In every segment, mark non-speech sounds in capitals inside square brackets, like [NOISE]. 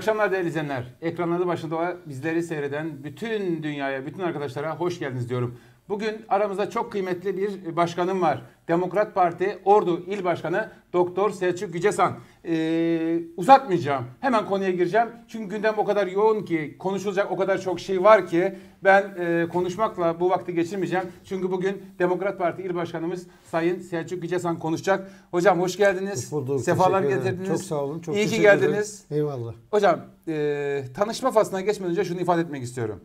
akşamlar değerli izleyenler. Ekranları başında bizleri seyreden bütün dünyaya, bütün arkadaşlara hoş geldiniz diyorum. Bugün aramızda çok kıymetli bir başkanım var. Demokrat Parti Ordu İl Başkanı Doktor Selçuk Gücesan. Ee, uzatmayacağım. Hemen konuya gireceğim. Çünkü gündem o kadar yoğun ki, konuşulacak o kadar çok şey var ki ben e, konuşmakla bu vakti geçirmeyeceğim. Çünkü bugün Demokrat Parti İl Başkanımız Sayın Selçuk Gücesan konuşacak. Hocam hoş geldiniz. Hoş bulduk. Sefalar getirdiniz. Çok sağ olun. Çok İyi ki geldiniz. ederim. Eyvallah. Hocam e, tanışma faslına geçmeden önce şunu ifade etmek istiyorum.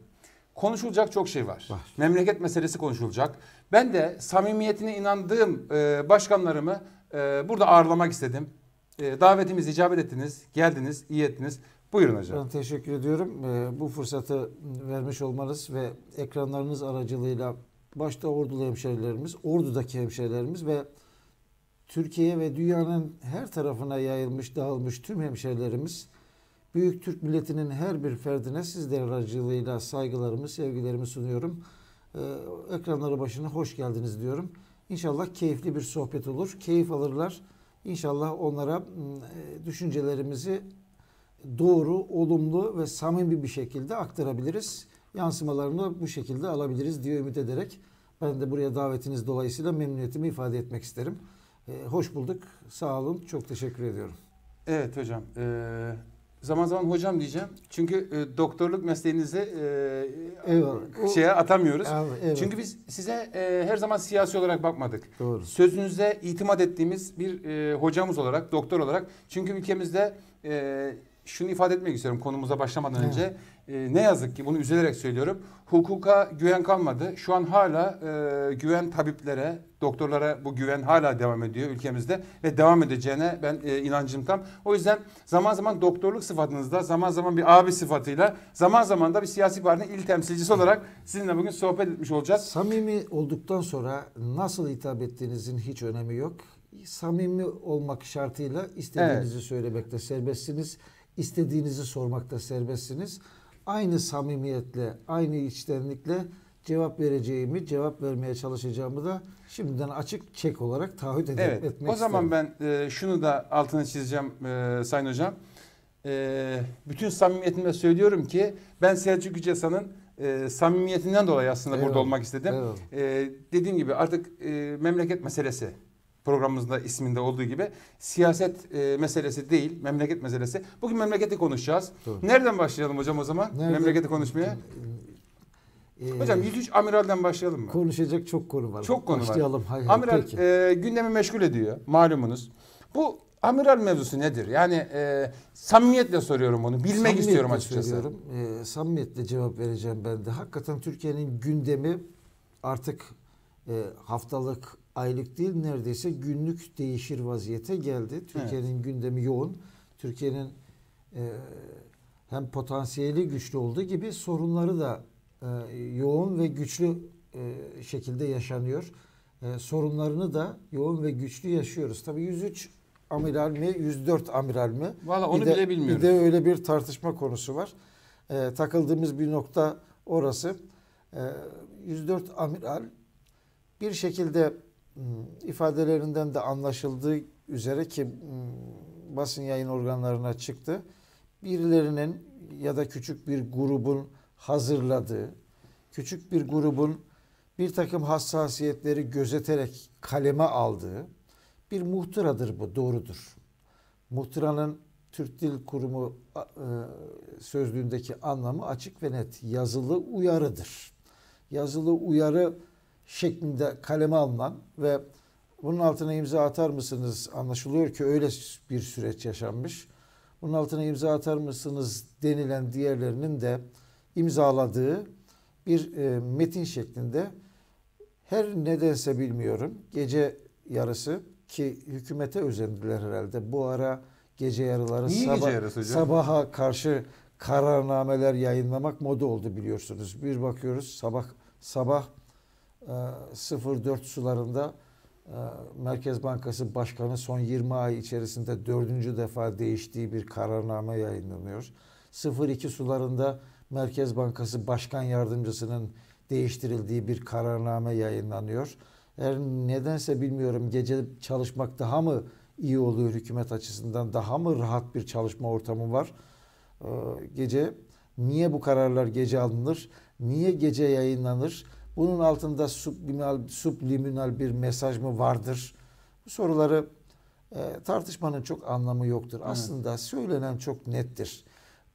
Konuşulacak çok şey var. Var. Memleket meselesi konuşulacak. Ben de samimiyetine inandığım e, başkanlarımı e, burada ağırlamak istedim. E, davetimizi icabet ettiniz, geldiniz, iyi ettiniz. Buyurun hocam. Ben teşekkür ediyorum. Ee, bu fırsatı vermiş olmanız ve ekranlarınız aracılığıyla başta Ordulu hemşerilerimiz, Ordu'daki hemşerilerimiz ve Türkiye ve dünyanın her tarafına yayılmış, dağılmış tüm hemşerilerimiz Büyük Türk milletinin her bir ferdine sizler aracılığıyla saygılarımı, sevgilerimi sunuyorum. Ee, ekranları başına hoş geldiniz diyorum. İnşallah keyifli bir sohbet olur. Keyif alırlar. İnşallah onlara e, düşüncelerimizi doğru, olumlu ve samimi bir şekilde aktarabiliriz. Yansımalarını bu şekilde alabiliriz diye ümit ederek ben de buraya davetiniz dolayısıyla memnuniyetimi ifade etmek isterim. Ee, hoş bulduk. Sağ olun. Çok teşekkür ediyorum. Evet hocam. e, zaman zaman hocam diyeceğim. Çünkü e, doktorluk mesleğinizi e. O- şeye atamıyoruz. Evet. Çünkü biz size e, her zaman siyasi olarak bakmadık. Doğru. Sözünüze itimat ettiğimiz bir e, hocamız olarak, doktor olarak. Çünkü ülkemizde e, şunu ifade etmek istiyorum konumuza başlamadan Evet. önce. E, ne yazık ki bunu üzülerek söylüyorum. Hukuka güven kalmadı. Şu an hala e, güven tabiplere, doktorlara bu güven hala devam ediyor ülkemizde ve devam edeceğine ben e, inancım tam. O yüzden zaman zaman doktorluk sıfatınızda, zaman zaman bir abi sıfatıyla, zaman zaman da bir siyasi partinin il temsilcisi olarak sizinle bugün sohbet etmiş olacağız. Samimi olduktan sonra nasıl hitap ettiğinizin hiç önemi yok. Samimi olmak şartıyla istediğinizi söylemekte serbestsiniz. İstediğinizi sormakta serbestsiniz. Aynı samimiyetle, aynı içtenlikle cevap vereceğimi, cevap vermeye çalışacağımı da şimdiden açık çek olarak taahhüt ed- Evet. etmek O zaman isterim. ben e, şunu da altını çizeceğim e, Sayın Hocam. E, bütün samimiyetimle söylüyorum ki ben Selçuk Yücesan'ın e, samimiyetinden dolayı aslında burada Eyvallah. olmak istedim. E, dediğim gibi artık e, memleket meselesi programımızda isminde olduğu gibi siyaset e, meselesi değil, memleket meselesi. Bugün memleketi konuşacağız. Doğru. Nereden başlayalım hocam o zaman? Nerede- Memleketi konuşmaya. Ee, Hocam 103 amiralden başlayalım mı? konuşacak çok konu var. Çok konu var. Başlayalım. Hay hay. Amiral Peki. e, gündemi meşgul ediyor malumunuz. Bu amiral mevzusu nedir? Yani e, samimiyetle soruyorum bunu. Bilmek Samimiyetle istiyorum açıkçası. söylüyorum. Ee, samimiyetle cevap vereceğim ben de. Hakikaten Türkiye'nin gündemi artık e, haftalık, aylık değil neredeyse günlük değişir vaziyete geldi. Türkiye'nin gündemi yoğun. Türkiye'nin e, hem potansiyeli güçlü olduğu gibi sorunları da e, yoğun ve güçlü e, şekilde yaşanıyor. E, sorunlarını da yoğun ve güçlü yaşıyoruz. Tabii 103 amiral mi, 104 amiral mi? Valla onu Bir de- bile bilmiyorum. Bir de öyle bir tartışma konusu var. Ee, takıldığımız bir nokta orası. Ee, 104 amiral bir şekilde ifadelerinden de anlaşıldığı üzere ki hmm, basın yayın organlarına çıktı. Birilerinin ya da küçük bir grubun hazırladığı, küçük bir grubun bir takım hassasiyetleri gözeterek kaleme aldığı bir muhtıradır bu, doğrudur. Muhtıranın Türk Dil Kurumu e, sözlüğündeki anlamı açık ve net. Yazılı uyarıdır. Yazılı uyarı şeklinde kaleme alınan ve bunun altına imza atar mısınız? Anlaşılıyor ki öyle bir süreç yaşanmış. Bunun altına imza atar mısınız denilen diğerlerinin de imzaladığı bir e, metin şeklinde her nedense bilmiyorum gece yarısı ki hükümete özendiler herhalde. Bu ara gece yarıları Niye sabah, gece yarısı hocam? sabaha karşı kararnameler yayınlamak moda oldu biliyorsunuz. Bir bakıyoruz sabah sabah 04 sularında e, Merkez Bankası Başkanı son 20 ay içerisinde dördüncü defa değiştiği bir kararname yayınlanıyor. 02 sularında Merkez Bankası Başkan Yardımcısının değiştirildiği bir kararname yayınlanıyor. Her nedense bilmiyorum gece çalışmak daha mı iyi oluyor hükümet açısından daha mı rahat bir çalışma ortamı var? e, gece niye bu kararlar gece alınır? Niye gece yayınlanır? Bunun altında subliminal, subliminal bir mesaj mı vardır? Bu soruları e, tartışmanın çok anlamı yoktur. Evet. Aslında söylenen çok nettir.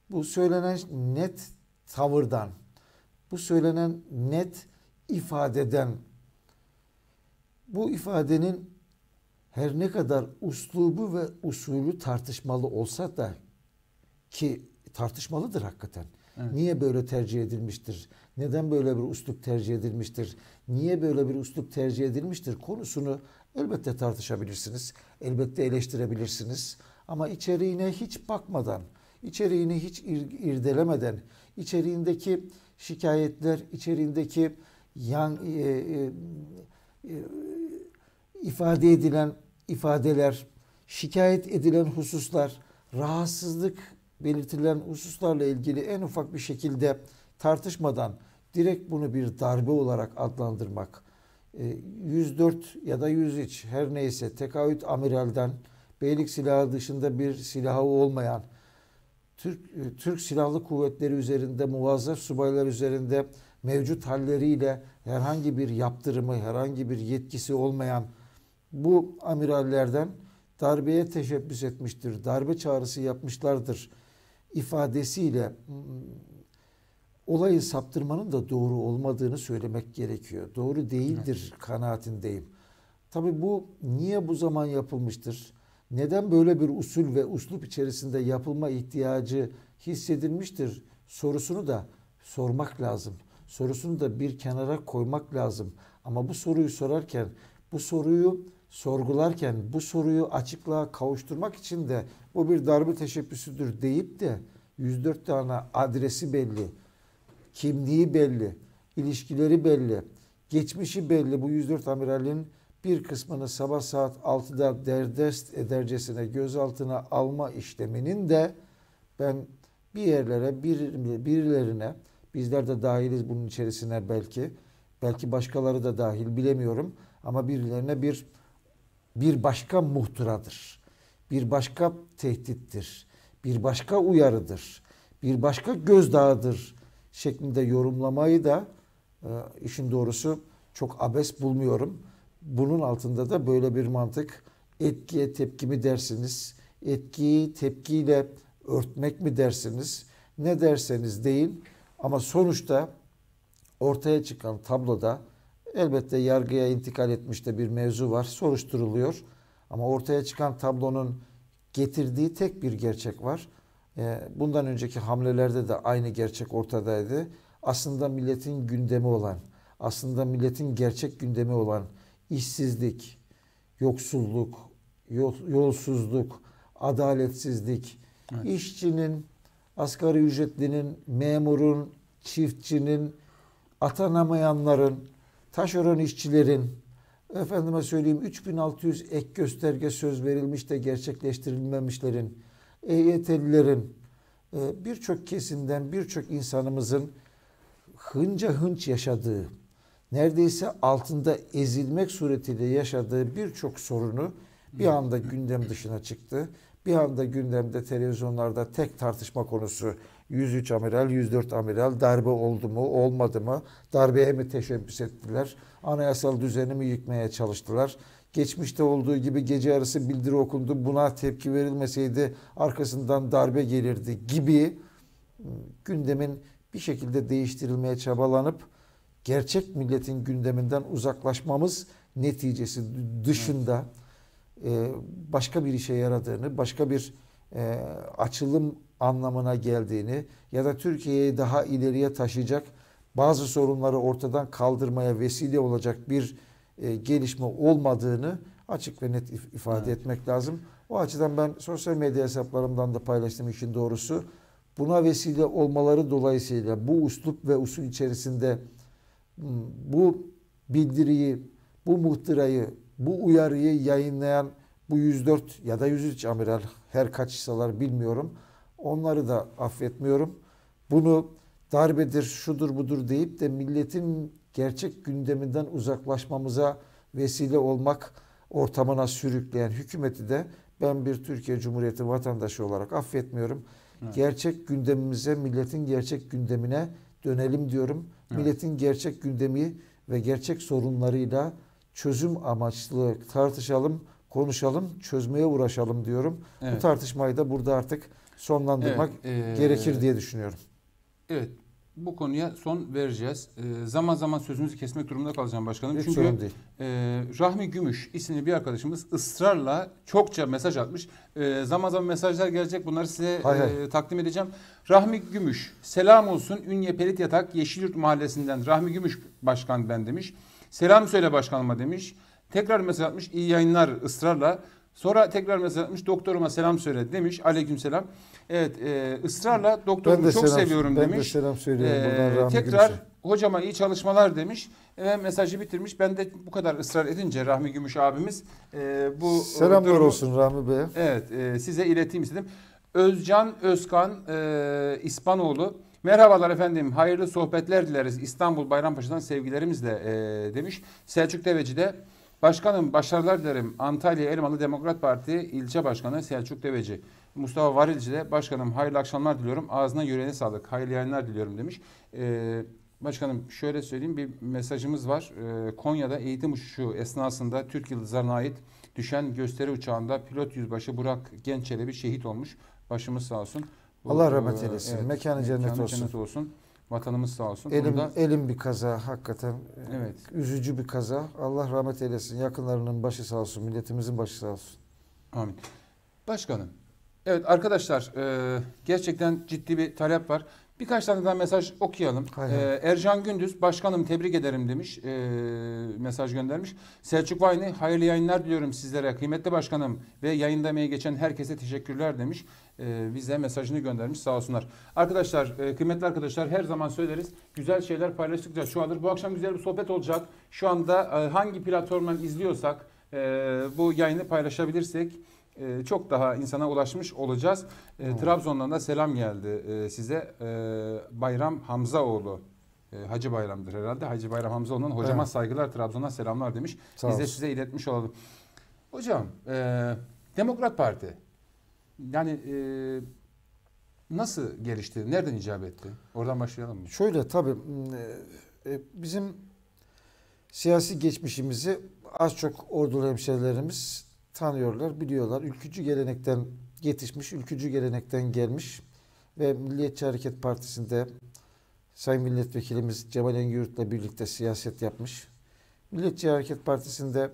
Bu söylenen net tavırdan, bu söylenen net ifadeden, bu ifadenin her ne kadar uslubu ve usulü tartışmalı olsa da ki tartışmalıdır hakikaten. Evet. Niye böyle tercih edilmiştir? Neden böyle bir uslup tercih edilmiştir? Niye böyle bir uslup tercih edilmiştir? Konusunu elbette tartışabilirsiniz. Elbette eleştirebilirsiniz. Ama içeriğine hiç bakmadan, içeriğini hiç ir- irdelemeden, içeriğindeki şikayetler, içeriğindeki yan, e, e, e, ifade edilen ifadeler, şikayet edilen hususlar, rahatsızlık belirtilen hususlarla ilgili en ufak bir şekilde tartışmadan direkt bunu bir darbe olarak adlandırmak, e, 104 ya da 103 her neyse tekaüt amiralden beylik silahı dışında bir silahı olmayan Türk, e, Türk Silahlı Kuvvetleri üzerinde muvazzaf subaylar üzerinde mevcut halleriyle herhangi bir yaptırımı, herhangi bir yetkisi olmayan bu amirallerden darbeye teşebbüs etmiştir, darbe çağrısı yapmışlardır ifadesiyle mm, olayı saptırmanın da doğru olmadığını söylemek gerekiyor. Doğru değildir kanaatindeyim. Tabii bu niye bu zaman yapılmıştır? Neden böyle bir usul ve uslup içerisinde yapılma ihtiyacı hissedilmiştir sorusunu da sormak lazım. Sorusunu da bir kenara koymak lazım. Ama bu soruyu sorarken, bu soruyu sorgularken, bu soruyu açıklığa kavuşturmak için de bu bir darbe teşebbüsüdür deyip de 104 tane adresi belli, kimliği belli, ilişkileri belli, geçmişi belli. Bu 104 amiralin bir kısmını sabah saat 6'da derdest edercesine gözaltına alma işleminin de ben bir yerlere, bir, birilerine, bizler de dahiliz bunun içerisine belki, belki başkaları da dahil bilemiyorum ama birilerine bir bir başka muhtıradır. Bir başka tehdittir. Bir başka uyarıdır. Bir başka gözdağıdır şeklinde yorumlamayı da e, işin doğrusu çok abes bulmuyorum. Bunun altında da böyle bir mantık etkiye tepki mi dersiniz? Etkiyi tepkiyle örtmek mi dersiniz? Ne derseniz deyin ama sonuçta ortaya çıkan tabloda elbette yargıya intikal etmiş de bir mevzu var. Soruşturuluyor. Ama ortaya çıkan tablonun getirdiği tek bir gerçek var. Ee, Bundan önceki hamlelerde de aynı gerçek ortadaydı. Aslında milletin gündemi olan, aslında milletin gerçek gündemi olan işsizlik, yoksulluk, yol- yolsuzluk, adaletsizlik, Evet. işçinin, asgari ücretlinin, memurun, çiftçinin, atanamayanların, taşeron işçilerin, efendime söyleyeyim 3600 ek gösterge söz verilmiş de gerçekleştirilmemişlerin, EYT'lilerin, e, birçok kesimden birçok insanımızın hınca hınç yaşadığı, neredeyse altında ezilmek suretiyle yaşadığı birçok sorunu bir anda gündem dışına çıktı. Bir anda gündemde televizyonlarda tek tartışma konusu 103 amiral, 104 amiral darbe oldu mu, olmadı mı? Darbeye mi teşebbüs ettiler? Anayasal düzeni mi yıkmaya çalıştılar? Geçmişte olduğu gibi gece yarısı bildiri okundu. Buna tepki verilmeseydi arkasından darbe gelirdi gibi gündemin bir şekilde değiştirilmeye çabalanıp gerçek milletin gündeminden uzaklaşmamız neticesi dışında başka bir işe yaradığını, başka bir açılım anlamına geldiğini ya da Türkiye'yi daha ileriye taşıyacak bazı sorunları ortadan kaldırmaya vesile olacak bir e, gelişme olmadığını açık ve net if- ifade Evet. etmek lazım. O açıdan ben sosyal medya hesaplarımdan da paylaştım işin doğrusu. Buna vesile olmaları dolayısıyla bu uslup ve usul içerisinde m, bu bildiriyi, bu muhtırayı, bu uyarıyı yayınlayan bu 104 ya da 103 amiral her kaçsalar bilmiyorum. Onları da affetmiyorum. Bunu darbedir, şudur budur deyip de milletin gerçek gündeminden uzaklaşmamıza vesile olmak ortamına sürükleyen hükümeti de ben bir Türkiye Cumhuriyeti vatandaşı olarak affetmiyorum. Evet. Gerçek gündemimize, milletin gerçek gündemine dönelim diyorum. Evet. Milletin gerçek gündemi ve gerçek sorunlarıyla çözüm amaçlı tartışalım, konuşalım, çözmeye uğraşalım diyorum. Evet. Bu tartışmayı da burada artık sonlandırmak Evet, e, gerekir diye düşünüyorum. Evet. Bu konuya son vereceğiz. E, zaman zaman sözünüzü kesmek durumunda kalacağım başkanım. Hiç Çünkü değil. e, Rahmi Gümüş isimli bir arkadaşımız ısrarla çokça mesaj atmış. E, zaman zaman mesajlar gelecek. Bunları size Hay e, hay. takdim edeceğim. Rahmi Gümüş. Selam olsun Ünye Pelit Yatak Yeşilyurt Mahallesi'nden Rahmi Gümüş başkan ben demiş. Selam söyle başkanıma demiş. Tekrar mesaj atmış. İyi yayınlar ısrarla. Sonra tekrar mesaj atmış. Doktoruma selam söyle demiş. Aleyküm selam. Evet e, ısrarla doktorumu çok seviyorum ben demiş. de selam söylüyorum Ee, buradan Rahmi tekrar Gümüş'e. hocama iyi çalışmalar demiş ve mesajı bitirmiş. Ben de bu kadar ısrar edince Rahmi Gümüş abimiz e, bu Selamlar durumu- olsun Rahmi Bey'e. Evet e, size ileteyim istedim. Özcan Özkan e, İspanoğlu. Merhabalar efendim. Hayırlı sohbetler dileriz. İstanbul Bayrampaşa'dan sevgilerimizle e, demiş. Selçuk Deveci de Başkanım başarılar dilerim. Antalya Elmalı Demokrat Parti ilçe başkanı Selçuk Deveci. Mustafa Varilci de başkanım hayırlı akşamlar diliyorum. Ağzına yüreğine sağlık. Hayırlı yayınlar diliyorum demiş. E, başkanım şöyle söyleyeyim bir mesajımız var. E, Konya'da eğitim uçuşu esnasında Türk Yıldızlarına ait düşen gösteri uçağında pilot yüzbaşı Burak Gençelebi şehit olmuş. Başımız sağ olsun. Allah rahmet e, eylesin. Mekanı cennet mekanı olsun. cennet olsun. Vatanımız sağ olsun. Elim, Burada- elim bir kaza hakikaten. Evet. Üzücü bir kaza. Allah rahmet eylesin. Yakınlarının başı sağ olsun. Milletimizin başı sağ olsun. Amin. Başkanım. Evet arkadaşlar e, gerçekten ciddi bir talep var. Birkaç tane daha mesaj okuyalım. Hay hay. E, Ercan Gündüz başkanım tebrik ederim demiş. E, mesaj göndermiş. Selçuk Vayni hayırlı yayınlar diliyorum sizlere. Kıymetli başkanım ve yayındamaya geçen herkese teşekkürler demiş. E, bize mesajını göndermiş sağ olsunlar. Arkadaşlar e, kıymetli arkadaşlar her zaman söyleriz. Güzel şeyler paylaştıkça çoğalır. Bu akşam güzel bir sohbet olacak. Şu anda e, hangi platformdan izliyorsak e, bu yayını paylaşabilirsek e, çok daha insana ulaşmış olacağız. E, Tamam. Trabzon'dan da selam geldi e, size. E, Bayram Hamzaoğlu. E, Hacı Bayram'dır herhalde. Hacı Bayram Hamzaoğlu'nun hocama Evet. saygılar Trabzon'dan selamlar demiş. Sağ Biz de olsun. size iletmiş olalım. Hocam e, Demokrat Parti yani e, nasıl gelişti? Nereden icap etti? Oradan başlayalım mı? Şöyle tabii e, e, bizim siyasi geçmişimizi az çok ordulu hemşerilerimiz tanıyorlar, biliyorlar. Ülkücü gelenekten yetişmiş, ülkücü gelenekten gelmiş ve Milliyetçi Hareket Partisi'nde Sayın Milletvekilimiz Cemal Engiyurt'la birlikte siyaset yapmış. Milliyetçi Hareket Partisi'nde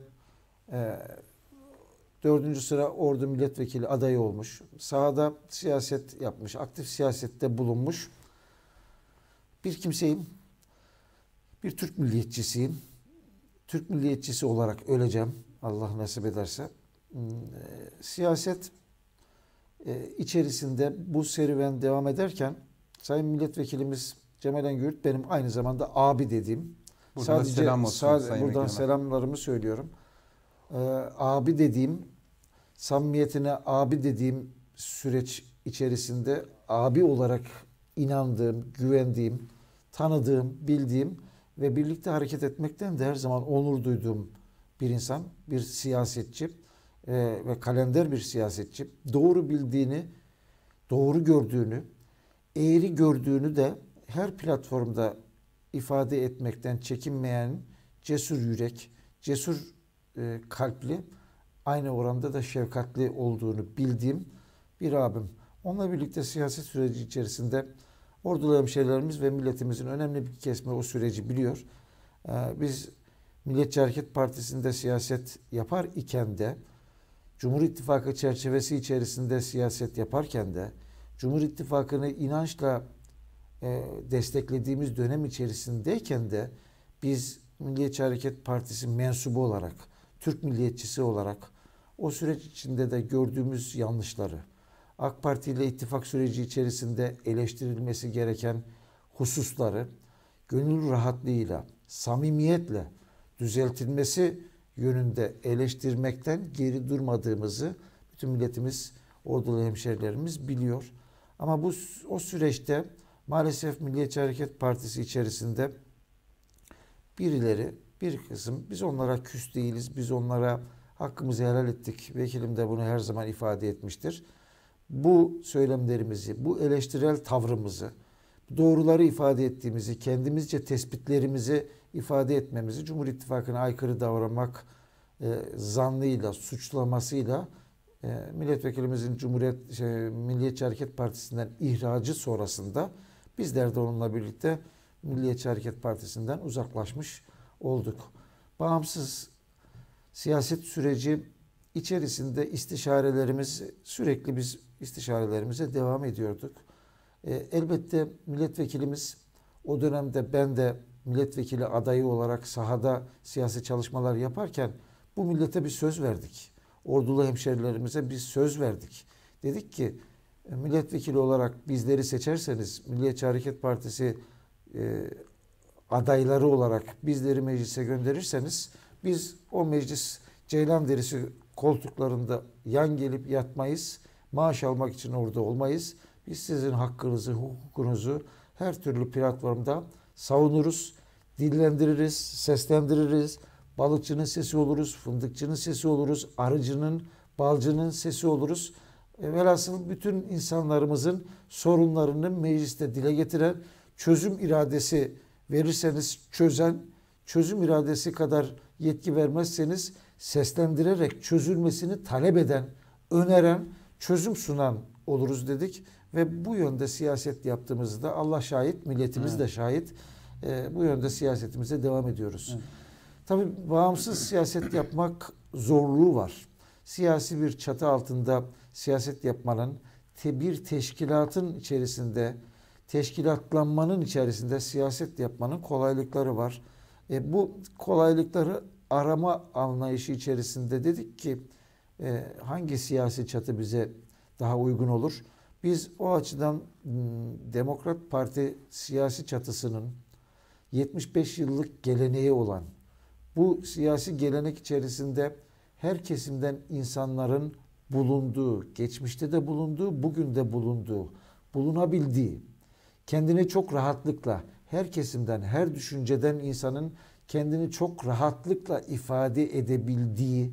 e, dördüncü sıra Ordu Milletvekili adayı olmuş. Sahada siyaset yapmış, aktif siyasette bulunmuş bir kimseyim. Bir Türk milliyetçisiyim. Türk milliyetçisi olarak öleceğim. Allah nasip ederse. Hmm, e, Siyaset e, içerisinde bu serüven devam ederken Sayın Milletvekilimiz Cemal Engürt benim aynı zamanda abi dediğim. Buradan da selam olsun sadece Sayın buradan selamlarımı söylüyorum. Ee, abi dediğim samimiyetine abi dediğim süreç içerisinde abi olarak inandığım, güvendiğim, tanıdığım, bildiğim ve birlikte hareket etmekten de her zaman onur duyduğum bir insan, bir siyasetçi e, ve kalender bir siyasetçi. Doğru bildiğini, doğru gördüğünü, eğri gördüğünü de her platformda ifade etmekten çekinmeyen cesur yürek, cesur e, kalpli, aynı oranda da şefkatli olduğunu bildiğim bir abim. Onunla birlikte siyaset süreci içerisinde ordulu hemşehrilerimiz ve milletimizin önemli bir kesimi o süreci biliyor. Ee, biz Milliyetçi Hareket Partisi'nde siyaset yapar iken de Cumhur İttifakı çerçevesi içerisinde siyaset yaparken de Cumhur İttifakı'nı inançla e, desteklediğimiz dönem içerisindeyken de biz Milliyetçi Hareket Partisi mensubu olarak, Türk milliyetçisi olarak o süreç içinde de gördüğümüz yanlışları, AK Parti ile ittifak süreci içerisinde eleştirilmesi gereken hususları gönül rahatlığıyla, samimiyetle düzeltilmesi yönünde eleştirmekten geri durmadığımızı bütün milletimiz, ordulu hemşerilerimiz biliyor. Ama bu o süreçte maalesef Milliyetçi Hareket Partisi içerisinde birileri, bir kısım biz onlara küs değiliz, biz onlara hakkımızı helal ettik. Vekilim de bunu her zaman ifade etmiştir. bu söylemlerimizi, bu eleştirel tavrımızı, doğruları ifade ettiğimizi, kendimizce tespitlerimizi ifade etmemizi, Cumhur İttifakı'na aykırı davranmak e, zanlıyla, suçlamasıyla e, milletvekilimizin Cumhuriyet şey, Milliyetçi Hareket Partisi'nden ihracı sonrasında bizler de onunla birlikte Milliyetçi Hareket Partisi'nden uzaklaşmış olduk. Bağımsız siyaset süreci içerisinde istişarelerimiz sürekli biz istişarelerimize devam ediyorduk. E, elbette milletvekilimiz o dönemde ben de milletvekili adayı olarak sahada siyasi çalışmalar yaparken bu millete bir söz verdik. Ordulu hemşerilerimize bir söz verdik. Dedik ki e, milletvekili olarak bizleri seçerseniz Milliyetçi Hareket Partisi e, adayları olarak bizleri meclise gönderirseniz biz o meclis Ceylan derisi koltuklarında yan gelip yatmayız. Maaş almak için orada olmayız. Biz sizin hakkınızı, hukukunuzu her türlü platformda savunuruz, dillendiririz, seslendiririz. Balıkçının sesi oluruz, fındıkçının sesi oluruz, arıcının, balcının sesi oluruz. E, velhasıl bütün insanlarımızın sorunlarını mecliste dile getiren, çözüm iradesi verirseniz çözen, çözüm iradesi kadar yetki vermezseniz seslendirerek çözülmesini talep eden, öneren, çözüm sunan oluruz dedik. Ve bu yönde siyaset yaptığımızda Allah şahit, milletimiz evet. de şahit. E, bu yönde siyasetimize devam ediyoruz. Evet. Tabii bağımsız siyaset yapmak zorluğu var. Siyasi bir çatı altında siyaset yapmanın te bir teşkilatın içerisinde teşkilatlanmanın içerisinde siyaset yapmanın kolaylıkları var. E, bu kolaylıkları arama anlayışı içerisinde dedik ki e, hangi siyasi çatı bize daha uygun olur? Biz o açıdan Demokrat Parti siyasi çatısının 75 yıllık geleneği olan bu siyasi gelenek içerisinde her kesimden insanların bulunduğu, geçmişte de bulunduğu, bugün de bulunduğu, bulunabildiği, kendini çok rahatlıkla her kesimden, her düşünceden insanın kendini çok rahatlıkla ifade edebildiği,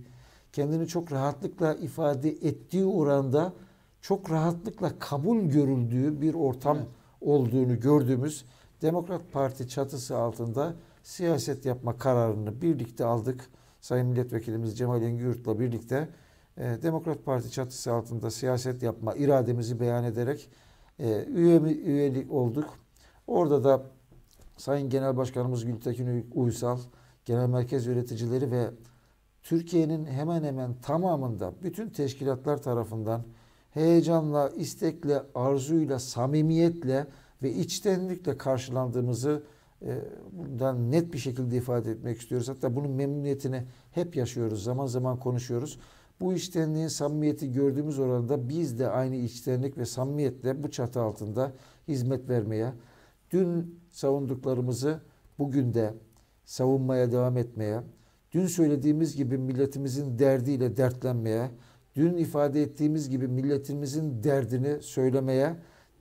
kendini çok rahatlıkla ifade ettiği oranda çok rahatlıkla kabul görüldüğü bir ortam evet. olduğunu gördüğümüz Demokrat Parti çatısı altında siyaset yapma kararını birlikte aldık. Sayın Milletvekilimiz Cemal Engiyurt'la birlikte e, Demokrat Parti çatısı altında siyaset yapma irademizi beyan ederek e, üye, üyelik olduk. Orada da Sayın Genel Başkanımız Gültekin Uysal, genel merkez yöneticileri ve Türkiye'nin hemen hemen tamamında bütün teşkilatlar tarafından heyecanla, istekle, arzuyla, samimiyetle ve içtenlikle karşılandığımızı e, bundan net bir şekilde ifade etmek istiyoruz. Hatta bunun memnuniyetini hep yaşıyoruz. Zaman zaman konuşuyoruz. Bu içtenliğin samimiyeti gördüğümüz oranda biz de aynı içtenlik ve samimiyetle bu çatı altında hizmet vermeye, dün savunduklarımızı bugün de savunmaya devam etmeye, dün söylediğimiz gibi milletimizin derdiyle dertlenmeye, dün ifade ettiğimiz gibi milletimizin derdini söylemeye,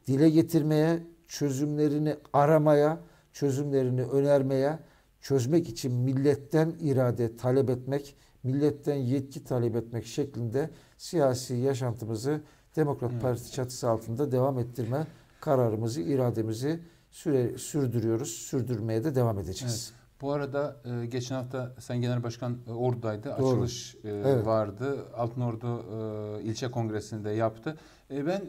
dile getirmeye, çözümlerini aramaya, çözümlerini önermeye, çözmek için milletten irade talep etmek, milletten yetki talep etmek şeklinde siyasi yaşantımızı Demokrat. Parti çatısı altında devam ettirme kararımızı, irademizi süre, sürdürüyoruz. Sürdürmeye de devam edeceğiz. Evet. Bu arada e, geçen hafta Sayın Genel Başkan e, Ordu'daydı. Doğru. Açılış e, evet. vardı. Altınordu e, ilçe kongresinde yaptı. E, ben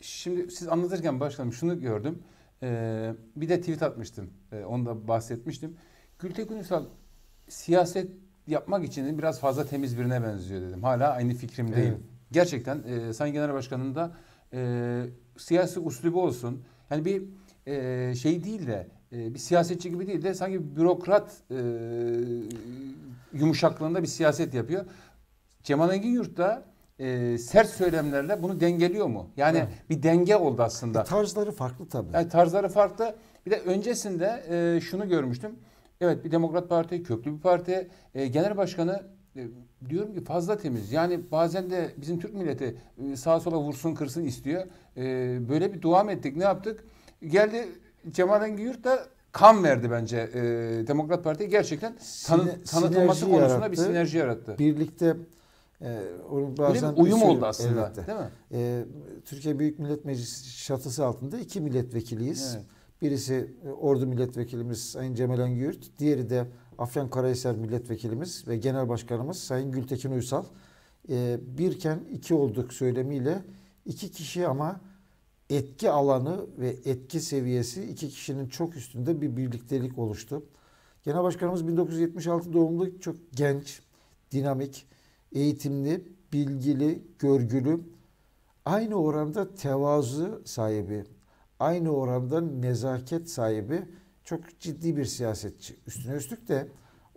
şimdi siz anlatırken başladım şunu gördüm. E, bir de tweet atmıştım. E, onu da bahsetmiştim. Gültekin Ünsal siyaset yapmak için biraz fazla temiz birine benziyor dedim. Hala aynı fikrimdeyim. Evet. Gerçekten e, Sayın Genel Başkan'ın da e, siyasi uslubu olsun. Yani bir e, şey değil de e, bir siyasetçi gibi değil de sanki bir bürokrat e, yumuşaklığında bir siyaset yapıyor. Cemal Engin Yurt'ta e, sert söylemlerle bunu dengeliyor mu? Yani evet. bir denge oldu aslında. E, tarzları farklı tabii. Yani tarzları farklı. Bir de öncesinde e, şunu görmüştüm. Evet bir Demokrat Parti, köklü bir parti. E, genel başkanı e, diyorum ki fazla temiz. Yani bazen de bizim Türk milleti e, sağa sola vursun kırsın istiyor. E, böyle bir dua ettik? Ne yaptık? Geldi Cemal Engin da kan verdi bence e, Demokrat Parti gerçekten tanı, tanıtılması konusunda yarattı. bir sinerji yarattı. Birlikte E, Böyle bazen bir uyum oldu aslında. Elbette. Değil mi? E, Türkiye Büyük Millet Meclisi çatısı altında iki milletvekiliyiz. Evet. Birisi e, Ordu Milletvekilimiz Sayın Cemal Engürt, diğeri de Afyonkarahisar Milletvekilimiz ve Genel Başkanımız Sayın Gültekin Uysal. E, birken iki olduk söylemiyle iki kişi ama etki alanı ve etki seviyesi iki kişinin çok üstünde bir birliktelik oluştu. Genel Başkanımız 1976 doğumlu çok genç, dinamik, eğitimli, bilgili, görgülü, aynı oranda tevazu sahibi, aynı oranda nezaket sahibi çok ciddi bir siyasetçi. Üstüne üstlük de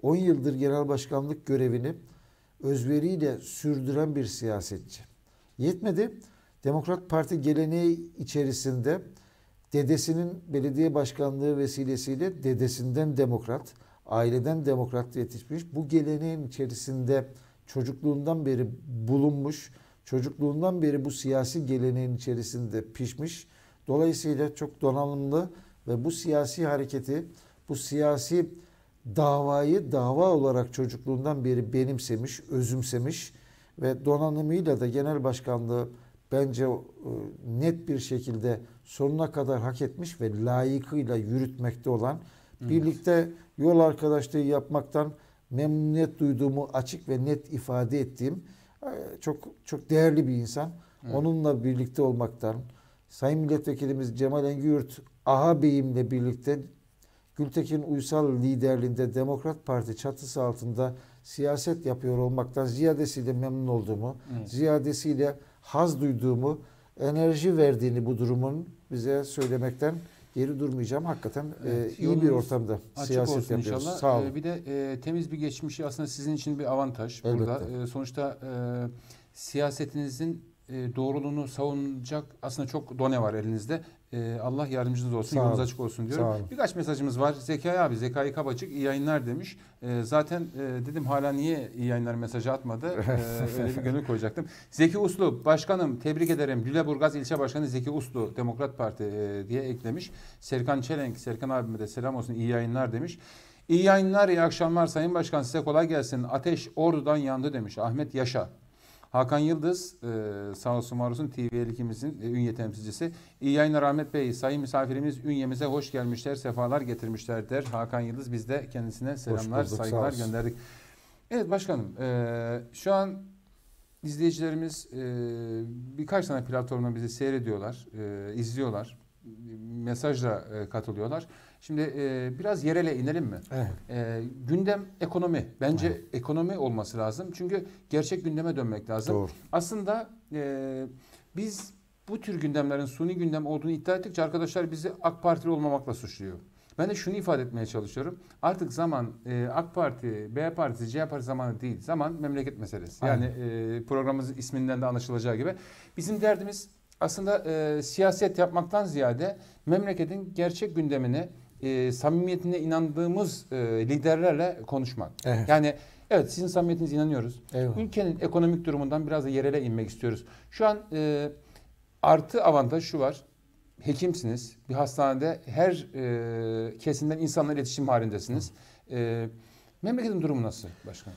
10 yıldır genel başkanlık görevini özveriyle sürdüren bir siyasetçi. Yetmedi. Demokrat Parti geleneği içerisinde dedesinin belediye başkanlığı vesilesiyle dedesinden demokrat, aileden demokrat yetişmiş. Bu geleneğin içerisinde çocukluğundan beri bulunmuş, çocukluğundan beri bu siyasi geleneğin içerisinde pişmiş. Dolayısıyla çok donanımlı ve bu siyasi hareketi, bu siyasi davayı dava olarak çocukluğundan beri benimsemiş, özümsemiş ve donanımıyla da genel başkanlığı bence e, net bir şekilde sonuna kadar hak etmiş ve layıkıyla yürütmekte olan birlikte yol arkadaşlığı yapmaktan memnuniyet duyduğumu açık ve net ifade ettiğim e, çok çok değerli bir insan. Onunla birlikte olmaktan Sayın Milletvekilimiz Cemal Engiyurt Aha Bey'imle birlikte Gültekin Uysal liderliğinde Demokrat Parti çatısı altında siyaset yapıyor olmaktan ziyadesiyle memnun olduğumu, Evet. ziyadesiyle haz duyduğumu, enerji verdiğini bu durumun bize söylemekten geri durmayacağım. Hakikaten Evet, e, iyi bir ortamda siyaset yapıyoruz. inşallah. Sağ olun. Ee, bir de e, temiz bir geçmişi aslında sizin için bir avantaj Elbette. burada. E, sonuçta e, siyasetinizin e, doğruluğunu savunacak aslında çok done var elinizde. E, Allah yardımcınız olsun, Sağ yolunuz olun. açık olsun diyorum. Birkaç mesajımız var. Zekai abi, Zekai Kabaçık iyi yayınlar demiş. E, zaten e, dedim hala niye iyi yayınlar mesajı atmadı? [LAUGHS] E, öyle bir gönül koyacaktım. Zeki Uslu, başkanım tebrik ederim. Lüleburgaz İlçe Başkanı Zeki Uslu, Demokrat Parti e, diye eklemiş. Serkan Çelenk, Serkan abime de selam olsun, iyi yayınlar demiş. İyi yayınlar, iyi akşamlar Sayın Başkan size kolay gelsin. Ateş Ordu'dan yandı demiş Ahmet Yaşa. Hakan Yıldız, e, sağ olsun var olsun TV52'mizin e, Ünye temsilcisi. İyi yayınlar Ahmet Bey. Sayın misafirimiz Ünye'mize hoş gelmişler, sefalar getirmişler der. Hakan Yıldız biz de kendisine selamlar, bulduk, saygılar gönderdik. Evet başkanım, e, şu an izleyicilerimiz e, birkaç tane platformdan bizi seyrediyorlar, e, izliyorlar, mesajla e, katılıyorlar. Şimdi e, biraz yerele inelim mi? Evet. E, gündem ekonomi. Bence ekonomi olması lazım. Çünkü gerçek gündeme dönmek lazım. Doğru. Aslında e, biz bu tür gündemlerin suni gündem olduğunu iddia ettikçe arkadaşlar bizi AK Partili olmamakla suçluyor. Ben de şunu ifade etmeye çalışıyorum. Artık zaman e, AK Parti, B Partisi, C Parti zamanı değil. Zaman memleket meselesi. Yani e, programımızın isminden de anlaşılacağı gibi. Bizim derdimiz aslında e, siyaset yapmaktan ziyade memleketin gerçek gündemini, e, samimiyetine inandığımız e, liderlerle konuşmak. Evet. Yani evet sizin samimiyetinize inanıyoruz. Eyvallah. Ülkenin ekonomik durumundan biraz da yerele inmek istiyoruz. Şu an e, artı avantaj şu var. Hekimsiniz. Bir hastanede her e, kesimden insanla iletişim halindesiniz. E, memleketin durumu nasıl başkan?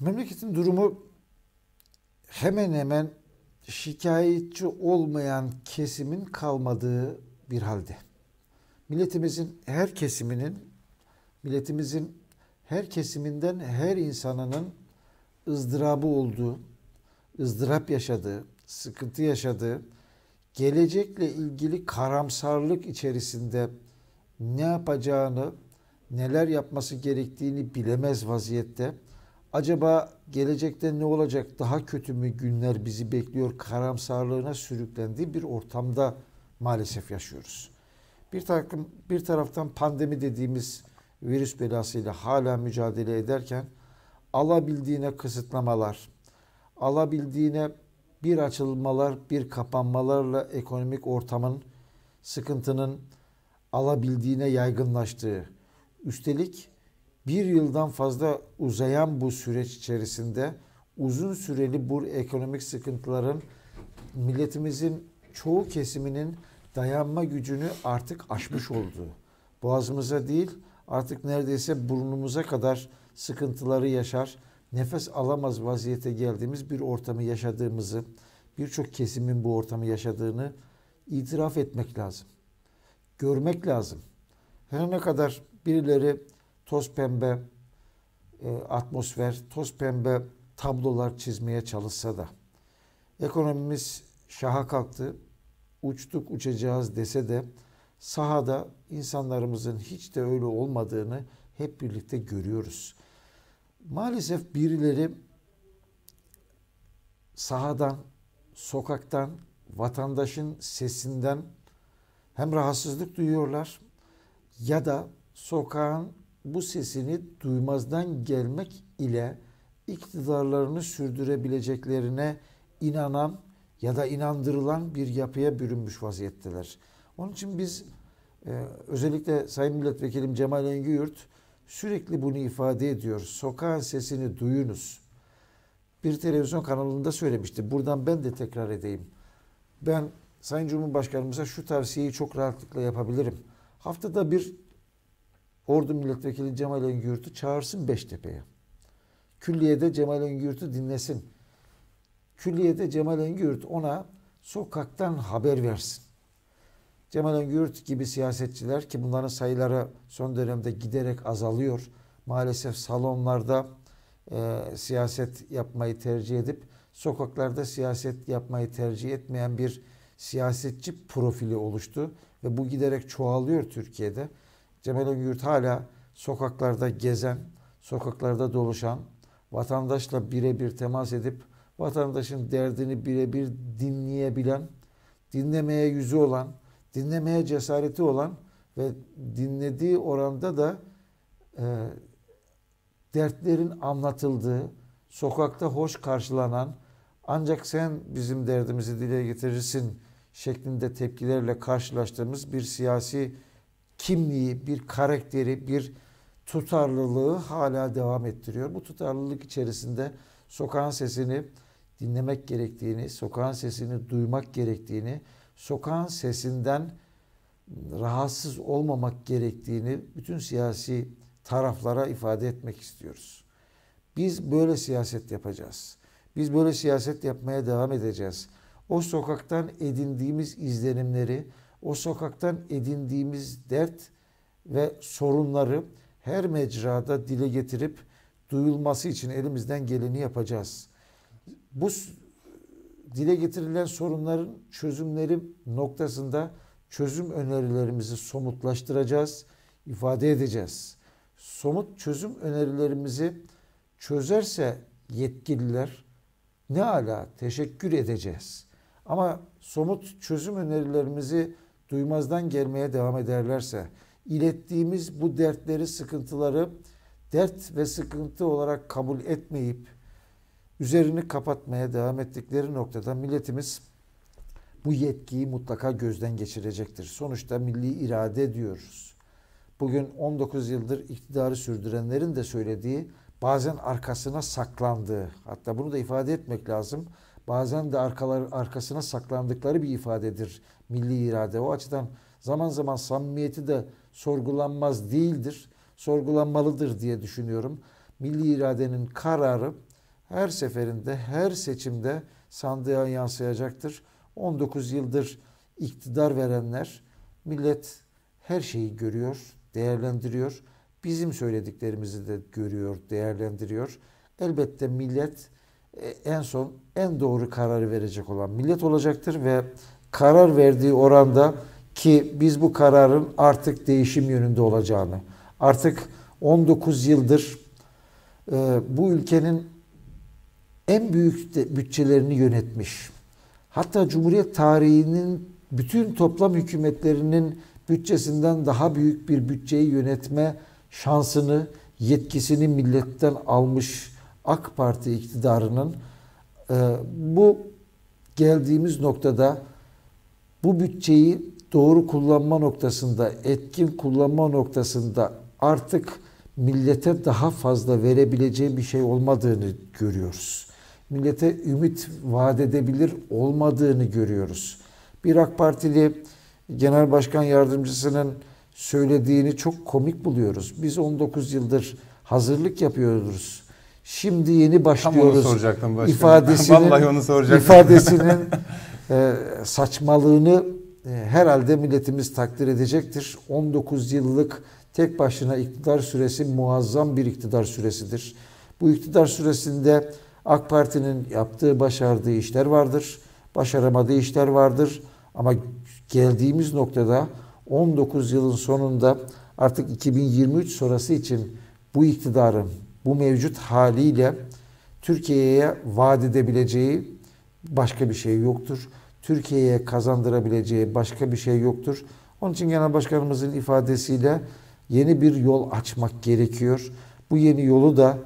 Memleketin durumu hemen hemen şikayetçi olmayan kesimin kalmadığı bir halde. Milletimizin her kesiminin, milletimizin her kesiminden her insanının ızdırabı olduğu, ızdırap yaşadığı, sıkıntı yaşadığı, gelecekle ilgili karamsarlık içerisinde ne yapacağını, neler yapması gerektiğini bilemez vaziyette. Acaba gelecekte ne olacak, daha kötü mü günler bizi bekliyor karamsarlığına sürüklendiği bir ortamda maalesef yaşıyoruz. Bir takım bir taraftan pandemi dediğimiz virüs belasıyla hala mücadele ederken alabildiğine kısıtlamalar, alabildiğine bir açılmalar, bir kapanmalarla ekonomik ortamın sıkıntının alabildiğine yaygınlaştığı, üstelik bir yıldan fazla uzayan bu süreç içerisinde uzun süreli bu ekonomik sıkıntıların milletimizin çoğu kesiminin dayanma gücünü artık aşmış olduğu, boğazımıza değil artık neredeyse burnumuza kadar sıkıntıları yaşar, nefes alamaz vaziyete geldiğimiz bir ortamı yaşadığımızı, birçok kesimin bu ortamı yaşadığını itiraf etmek lazım. Görmek lazım. Her ne kadar birileri toz pembe e, atmosfer, toz pembe tablolar çizmeye çalışsa da ekonomimiz şaha kalktı, uçtuk uçacağız dese de sahada insanlarımızın hiç de öyle olmadığını hep birlikte görüyoruz. Maalesef birileri sahadan, sokaktan, vatandaşın sesinden hem rahatsızlık duyuyorlar ya da sokağın bu sesini duymazdan gelmek ile iktidarlarını sürdürebileceklerine inanan ya da inandırılan bir yapıya bürünmüş vaziyetteler. Onun için biz e, özellikle Sayın Milletvekilim Cemal Engiyurt sürekli bunu ifade ediyor. Sokağın sesini duyunuz. Bir televizyon kanalında söylemişti. Buradan ben de tekrar edeyim. Ben Sayın Cumhurbaşkanımıza şu tavsiyeyi çok rahatlıkla yapabilirim. Haftada bir Ordu Milletvekili Cemal Engiyurt'u çağırsın Beştepe'ye. Külliyede Cemal Engiyurt'u dinlesin. Külliyede Cemal Engiyurt ona sokaktan haber versin. Cemal Engiyurt gibi siyasetçiler ki bunların sayıları son dönemde giderek azalıyor. Maalesef salonlarda e, siyaset yapmayı tercih edip sokaklarda siyaset yapmayı tercih etmeyen bir siyasetçi profili oluştu ve bu giderek çoğalıyor Türkiye'de. Cemal Öngürt hala sokaklarda gezen, sokaklarda doluşan, vatandaşla birebir temas edip vatandaşın derdini birebir dinleyebilen, dinlemeye yüzü olan, dinlemeye cesareti olan ve dinlediği oranda da e, dertlerin anlatıldığı, sokakta hoş karşılanan, ancak sen bizim derdimizi dile getirirsin şeklinde tepkilerle karşılaştığımız bir siyasi kimliği, bir karakteri, bir tutarlılığı hala devam ettiriyor. Bu tutarlılık içerisinde sokağın sesini dinlemek gerektiğini, sokağın sesini duymak gerektiğini, sokağın sesinden rahatsız olmamak gerektiğini bütün siyasi taraflara ifade etmek istiyoruz. Biz böyle siyaset yapacağız. Biz böyle siyaset yapmaya devam edeceğiz. O sokaktan edindiğimiz izlenimleri, o sokaktan edindiğimiz dert ve sorunları her mecrada dile getirip duyulması için elimizden geleni yapacağız. Bu dile getirilen sorunların çözümleri noktasında çözüm önerilerimizi somutlaştıracağız, ifade edeceğiz. Somut çözüm önerilerimizi çözerse yetkililer ne ala teşekkür edeceğiz. Ama somut çözüm önerilerimizi duymazdan gelmeye devam ederlerse, ilettiğimiz bu dertleri, sıkıntıları dert ve sıkıntı olarak kabul etmeyip üzerini kapatmaya devam ettikleri noktada milletimiz bu yetkiyi mutlaka gözden geçirecektir. Sonuçta milli irade diyoruz. Bugün 19 yıldır iktidarı sürdürenlerin de söylediği bazen arkasına saklandığı, hatta bunu da ifade etmek lazım. Bazen de arkalar, arkasına saklandıkları bir ifadedir milli irade. O açıdan zaman zaman samimiyeti de sorgulanmaz değildir, sorgulanmalıdır diye düşünüyorum. Milli iradenin kararı her seferinde, her seçimde sandığa yansıyacaktır. 19 yıldır iktidar verenler millet her şeyi görüyor, değerlendiriyor. Bizim söylediklerimizi de görüyor, değerlendiriyor. Elbette millet e, en son en doğru kararı verecek olan millet olacaktır ve karar verdiği oranda ki biz bu kararın artık değişim yönünde olacağını, artık 19 yıldır e, bu ülkenin en büyük bütçelerini yönetmiş. Hatta Cumhuriyet tarihinin bütün toplam hükümetlerinin bütçesinden daha büyük bir bütçeyi yönetme şansını, yetkisini milletten almış AK Parti iktidarının e, bu geldiğimiz noktada bu bütçeyi doğru kullanma noktasında, etkin kullanma noktasında artık millete daha fazla verebileceği bir şey olmadığını görüyoruz. Millete ümit vaat edebilir olmadığını görüyoruz. Bir AK Partili Genel Başkan Yardımcısının söylediğini çok komik buluyoruz. Biz 19 yıldır hazırlık yapıyoruz. Şimdi yeni Tam başlıyoruz. onu soracaktım başkanım. ifadesinin [LAUGHS] Vallahi onu soracaktım. ifadesinin e, saçmalığını e, herhalde milletimiz takdir edecektir. 19 yıllık tek başına iktidar süresi muazzam bir iktidar süresidir. Bu iktidar süresinde AK Parti'nin yaptığı, başardığı işler vardır. Başaramadığı işler vardır. Ama geldiğimiz noktada 19 yılın sonunda artık 2023 sonrası için bu iktidarın bu mevcut haliyle Türkiye'ye vaat edebileceği başka bir şey yoktur. Türkiye'ye kazandırabileceği başka bir şey yoktur. Onun için Genel Başkanımızın ifadesiyle yeni bir yol açmak gerekiyor. Bu yeni yolu da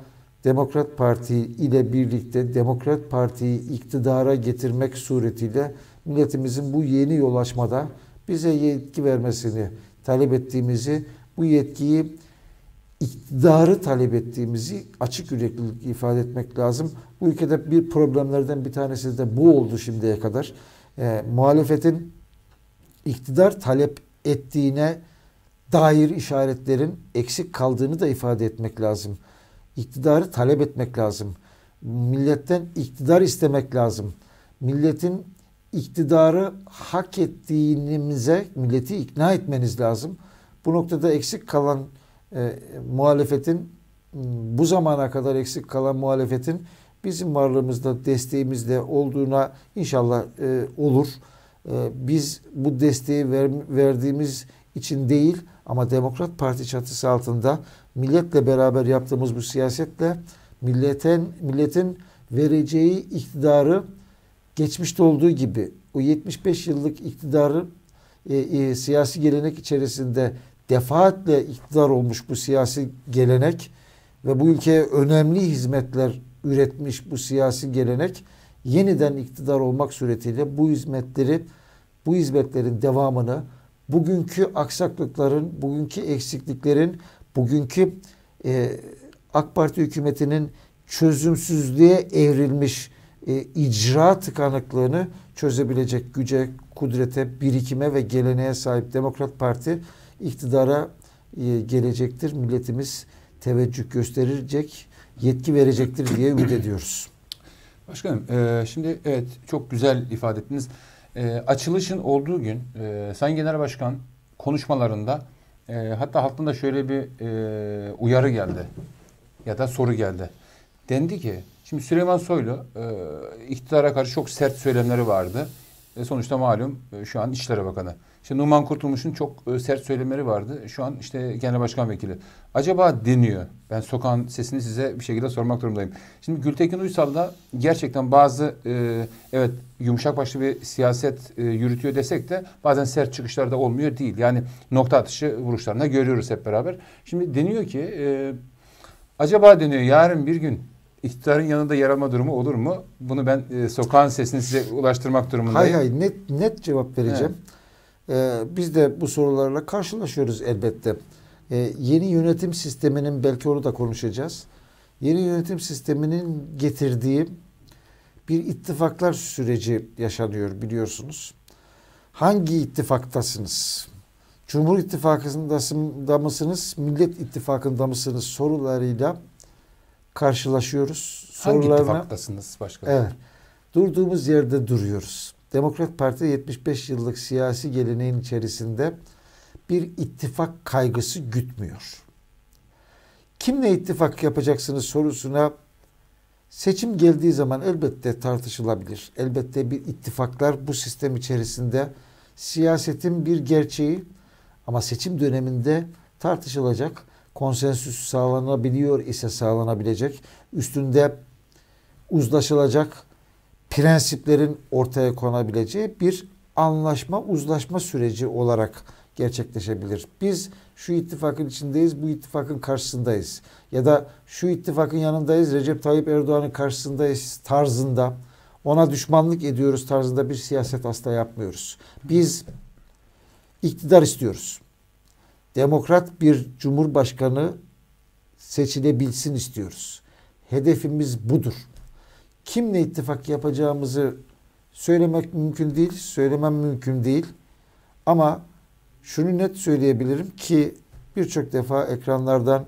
Demokrat Parti ile birlikte Demokrat Parti'yi iktidara getirmek suretiyle milletimizin bu yeni yol açmada bize yetki vermesini talep ettiğimizi, bu yetkiyi iktidarı talep ettiğimizi açık yüreklilik ifade etmek lazım. Bu ülkede bir problemlerden bir tanesi de bu oldu şimdiye kadar. E, muhalefetin iktidar talep ettiğine dair işaretlerin eksik kaldığını da ifade etmek lazım. İktidarı talep etmek lazım. Milletten iktidar istemek lazım. Milletin iktidarı hak ettiğimize milleti ikna etmeniz lazım. Bu noktada eksik kalan e, muhalefetin bu zamana kadar eksik kalan muhalefetin bizim varlığımızda desteğimizde olduğuna inşallah e, olur. E, biz bu desteği ver, verdiğimiz için değil ama Demokrat Parti çatısı altında milletle beraber yaptığımız bu siyasetle milletin milletin vereceği iktidarı geçmişte olduğu gibi o 75 yıllık iktidarı e, e, siyasi gelenek içerisinde defaatle iktidar olmuş bu siyasi gelenek ve bu ülkeye önemli hizmetler üretmiş bu siyasi gelenek yeniden iktidar olmak suretiyle bu hizmetleri bu hizmetlerin devamını bugünkü aksaklıkların, bugünkü eksikliklerin, bugünkü e, AK Parti hükümetinin çözümsüzlüğe evrilmiş e, icra tıkanıklığını çözebilecek güce, kudrete, birikime ve geleneğe sahip Demokrat Parti iktidara e, gelecektir. Milletimiz teveccüh gösterecek, yetki verecektir diye ümit ediyoruz. Başkanım e, şimdi evet çok güzel ifade ettiniz. E, açılışın olduğu gün e, Sayın Genel Başkan konuşmalarında e, hatta halkında şöyle bir e, uyarı geldi ya da soru geldi. Dendi ki şimdi Süleyman Soylu e, iktidara karşı çok sert söylemleri vardı. E, sonuçta malum e, şu an İçişleri Bakanı. İşte Numan Kurtulmuş'un çok e, sert söylemleri vardı. Şu an işte Genel Başkan Vekili. Acaba deniyor. Ben sokağın sesini size bir şekilde sormak durumundayım. Şimdi Gültekin Uysal da gerçekten bazı e, evet yumuşak başlı bir siyaset e, yürütüyor desek de bazen sert çıkışlar da olmuyor değil. Yani nokta atışı vuruşlarında görüyoruz hep beraber. Şimdi deniyor ki e, acaba deniyor yarın bir gün iktidarın yanında yer alma durumu olur mu? Bunu ben e, sokağın sesini size ulaştırmak durumundayım. Hay hay net net cevap vereceğim. Ee, biz de bu sorularla karşılaşıyoruz elbette. Ee, yeni yönetim sisteminin belki onu da konuşacağız. Yeni yönetim sisteminin getirdiği bir ittifaklar süreci yaşanıyor biliyorsunuz. Hangi ittifaktasınız? Cumhur İttifakı'nda mısınız? Millet İttifakı'nda mısınız? Sorularıyla karşılaşıyoruz. Hangi Sorularına, ittifaktasınız başkanım? Evet. Durduğumuz yerde duruyoruz. Demokrat Parti 75 yıllık siyasi geleneğin içerisinde bir ittifak kaygısı gütmüyor. Kimle ittifak yapacaksınız sorusuna seçim geldiği zaman elbette tartışılabilir. Elbette bir ittifaklar bu sistem içerisinde siyasetin bir gerçeği ama seçim döneminde tartışılacak. Konsensüs sağlanabiliyor ise sağlanabilecek. Üstünde uzlaşılacak prensiplerin ortaya konabileceği bir anlaşma, uzlaşma süreci olarak gerçekleşebilir. Biz şu ittifakın içindeyiz, bu ittifakın karşısındayız. Ya da şu ittifakın yanındayız, Recep Tayyip Erdoğan'ın karşısındayız tarzında ona düşmanlık ediyoruz tarzında bir siyaset asla yapmıyoruz. Biz iktidar istiyoruz. Demokrat bir cumhurbaşkanı seçilebilsin istiyoruz. Hedefimiz budur kimle ittifak yapacağımızı söylemek mümkün değil, söylemem mümkün değil. Ama şunu net söyleyebilirim ki birçok defa ekranlardan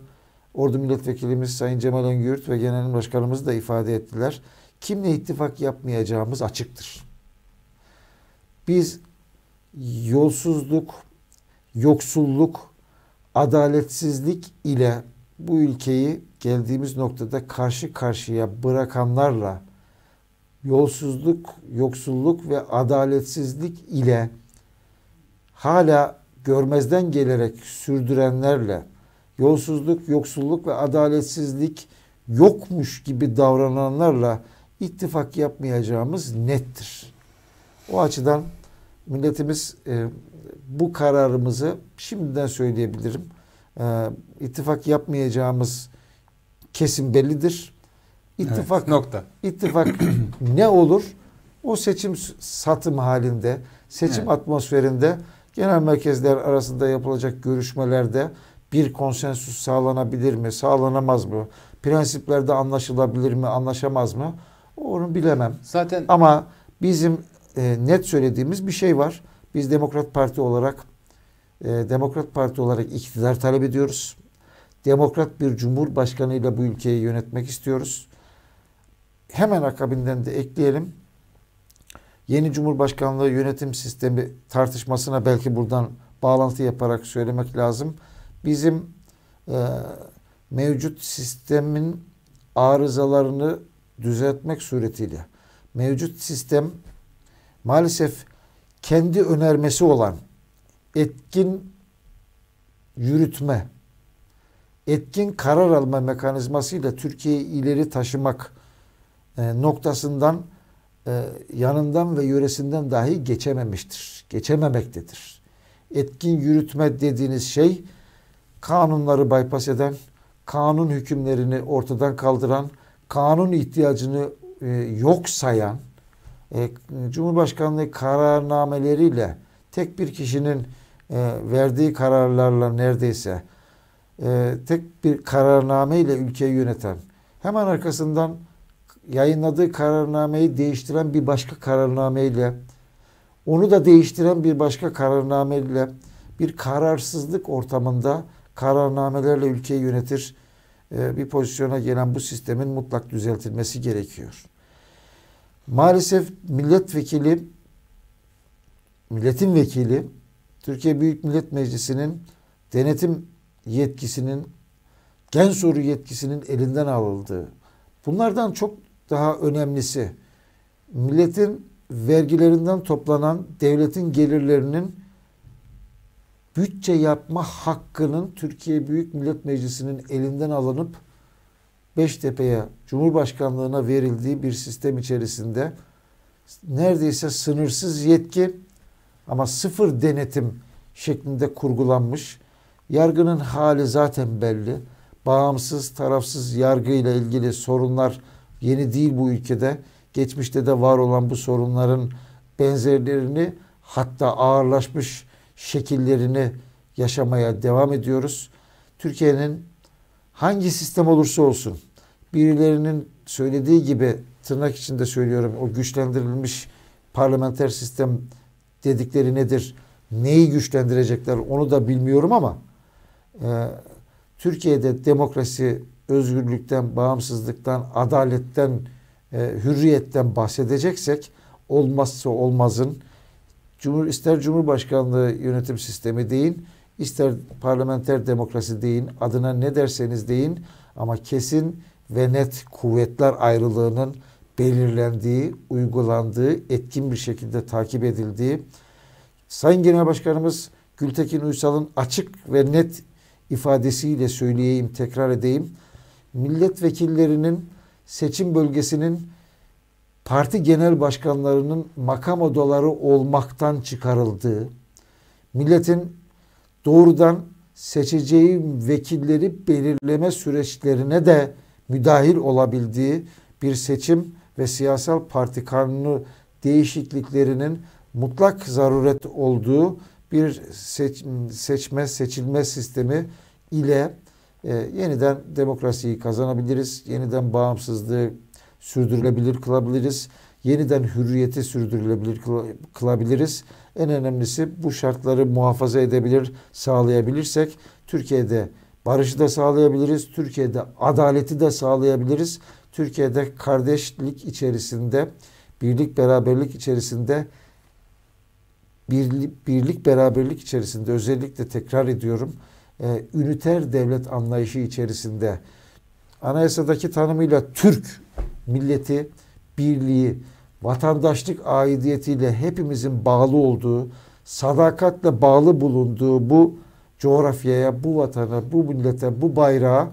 Ordu Milletvekilimiz Sayın Cemal Öngürt ve Genel Başkanımız da ifade ettiler. Kimle ittifak yapmayacağımız açıktır. Biz yolsuzluk, yoksulluk, adaletsizlik ile bu ülkeyi geldiğimiz noktada karşı karşıya bırakanlarla yolsuzluk, yoksulluk ve adaletsizlik ile hala görmezden gelerek sürdürenlerle yolsuzluk, yoksulluk ve adaletsizlik yokmuş gibi davrananlarla ittifak yapmayacağımız nettir. O açıdan milletimiz e, bu kararımızı şimdiden söyleyebilirim. E, ittifak yapmayacağımız kesin bellidir. İttifak Evet, nokta. İttifak [CLEARS THROAT] ne olur? O seçim satım halinde, seçim Evet. atmosferinde genel merkezler arasında yapılacak görüşmelerde bir konsensus sağlanabilir mi, sağlanamaz mı? Prensiplerde anlaşılabilir mi, anlaşamaz mı? Onu bilemem. Zaten Ama bizim e, net söylediğimiz bir şey var. Biz Demokrat Parti olarak e, Demokrat Parti olarak iktidar talep ediyoruz. Demokrat bir cumhurbaşkanıyla bu ülkeyi yönetmek istiyoruz. Hemen akabinden de ekleyelim. Yeni Cumhurbaşkanlığı yönetim sistemi tartışmasına belki buradan bağlantı yaparak söylemek lazım. Bizim e, mevcut sistemin arızalarını düzeltmek suretiyle mevcut sistem maalesef kendi önermesi olan etkin yürütme, etkin karar alma mekanizmasıyla Türkiye'yi ileri taşımak e, noktasından e, yanından ve yöresinden dahi geçememiştir. Geçememektedir. Etkin yürütme dediğiniz şey kanunları bypass eden, kanun hükümlerini ortadan kaldıran, kanun ihtiyacını e, yok sayan, Cumhurbaşkanlığı kararnameleriyle tek bir kişinin verdiği kararlarla neredeyse tek bir kararname ile ülkeyi yöneten, hemen arkasından yayınladığı kararnameyi değiştiren bir başka kararnameyle, onu da değiştiren bir başka kararnameyle bir kararsızlık ortamında kararnamelerle ülkeyi yönetir e, bir pozisyona gelen bu sistemin mutlak düzeltilmesi gerekiyor. Maalesef milletvekili, milletin vekili, Türkiye Büyük Millet Meclisi'nin denetim yetkisinin, gen soru yetkisinin elinden alındığı, bunlardan çok daha önemlisi, milletin vergilerinden toplanan devletin gelirlerinin bütçe yapma hakkının Türkiye Büyük Millet Meclisi'nin elinden alınıp Beştepe'ye Cumhurbaşkanlığına verildiği bir sistem içerisinde neredeyse sınırsız yetki ama sıfır denetim şeklinde kurgulanmış. Yargının hali zaten belli. Bağımsız, tarafsız yargı ile ilgili sorunlar yeni değil bu ülkede. Geçmişte de var olan bu sorunların benzerlerini hatta ağırlaşmış şekillerini yaşamaya devam ediyoruz. Türkiye'nin hangi sistem olursa olsun birilerinin söylediği gibi tırnak içinde söylüyorum o güçlendirilmiş parlamenter sistem dedikleri nedir? Neyi güçlendirecekler onu da bilmiyorum ama e, Türkiye'de demokrasi, özgürlükten, bağımsızlıktan, adaletten, e, hürriyetten bahsedeceksek olmazsa olmazın Cumhur, ister Cumhurbaşkanlığı yönetim sistemi deyin, ister parlamenter demokrasi deyin, adına ne derseniz deyin ama kesin ve net kuvvetler ayrılığının belirlendiği, uygulandığı, etkin bir şekilde takip edildiği, Sayın Genel Başkanımız Gültekin Uysal'ın açık ve net ifadesiyle söyleyeyim, tekrar edeyim. Milletvekillerinin seçim bölgesinin parti genel başkanlarının makam odaları olmaktan çıkarıldığı, milletin doğrudan seçeceği vekilleri belirleme süreçlerine de müdahil olabildiği bir seçim ve siyasal parti kanunu değişikliklerinin mutlak zaruret olduğu bir seç, seçme seçilme sistemi ile e, yeniden demokrasiyi kazanabiliriz. Yeniden bağımsızlığı sürdürülebilir kılabiliriz. Yeniden hürriyeti sürdürülebilir kılabiliriz. En önemlisi bu şartları muhafaza edebilir, sağlayabilirsek Türkiye'de barışı da sağlayabiliriz. Türkiye'de adaleti de sağlayabiliriz. Türkiye'de kardeşlik içerisinde, birlik beraberlik içerisinde birlik, birlik beraberlik içerisinde özellikle tekrar ediyorum e, üniter devlet anlayışı içerisinde anayasadaki tanımıyla Türk milleti birliği vatandaşlık aidiyetiyle hepimizin bağlı olduğu sadakatle bağlı bulunduğu bu coğrafyaya, bu vatana, bu millete, bu bayrağı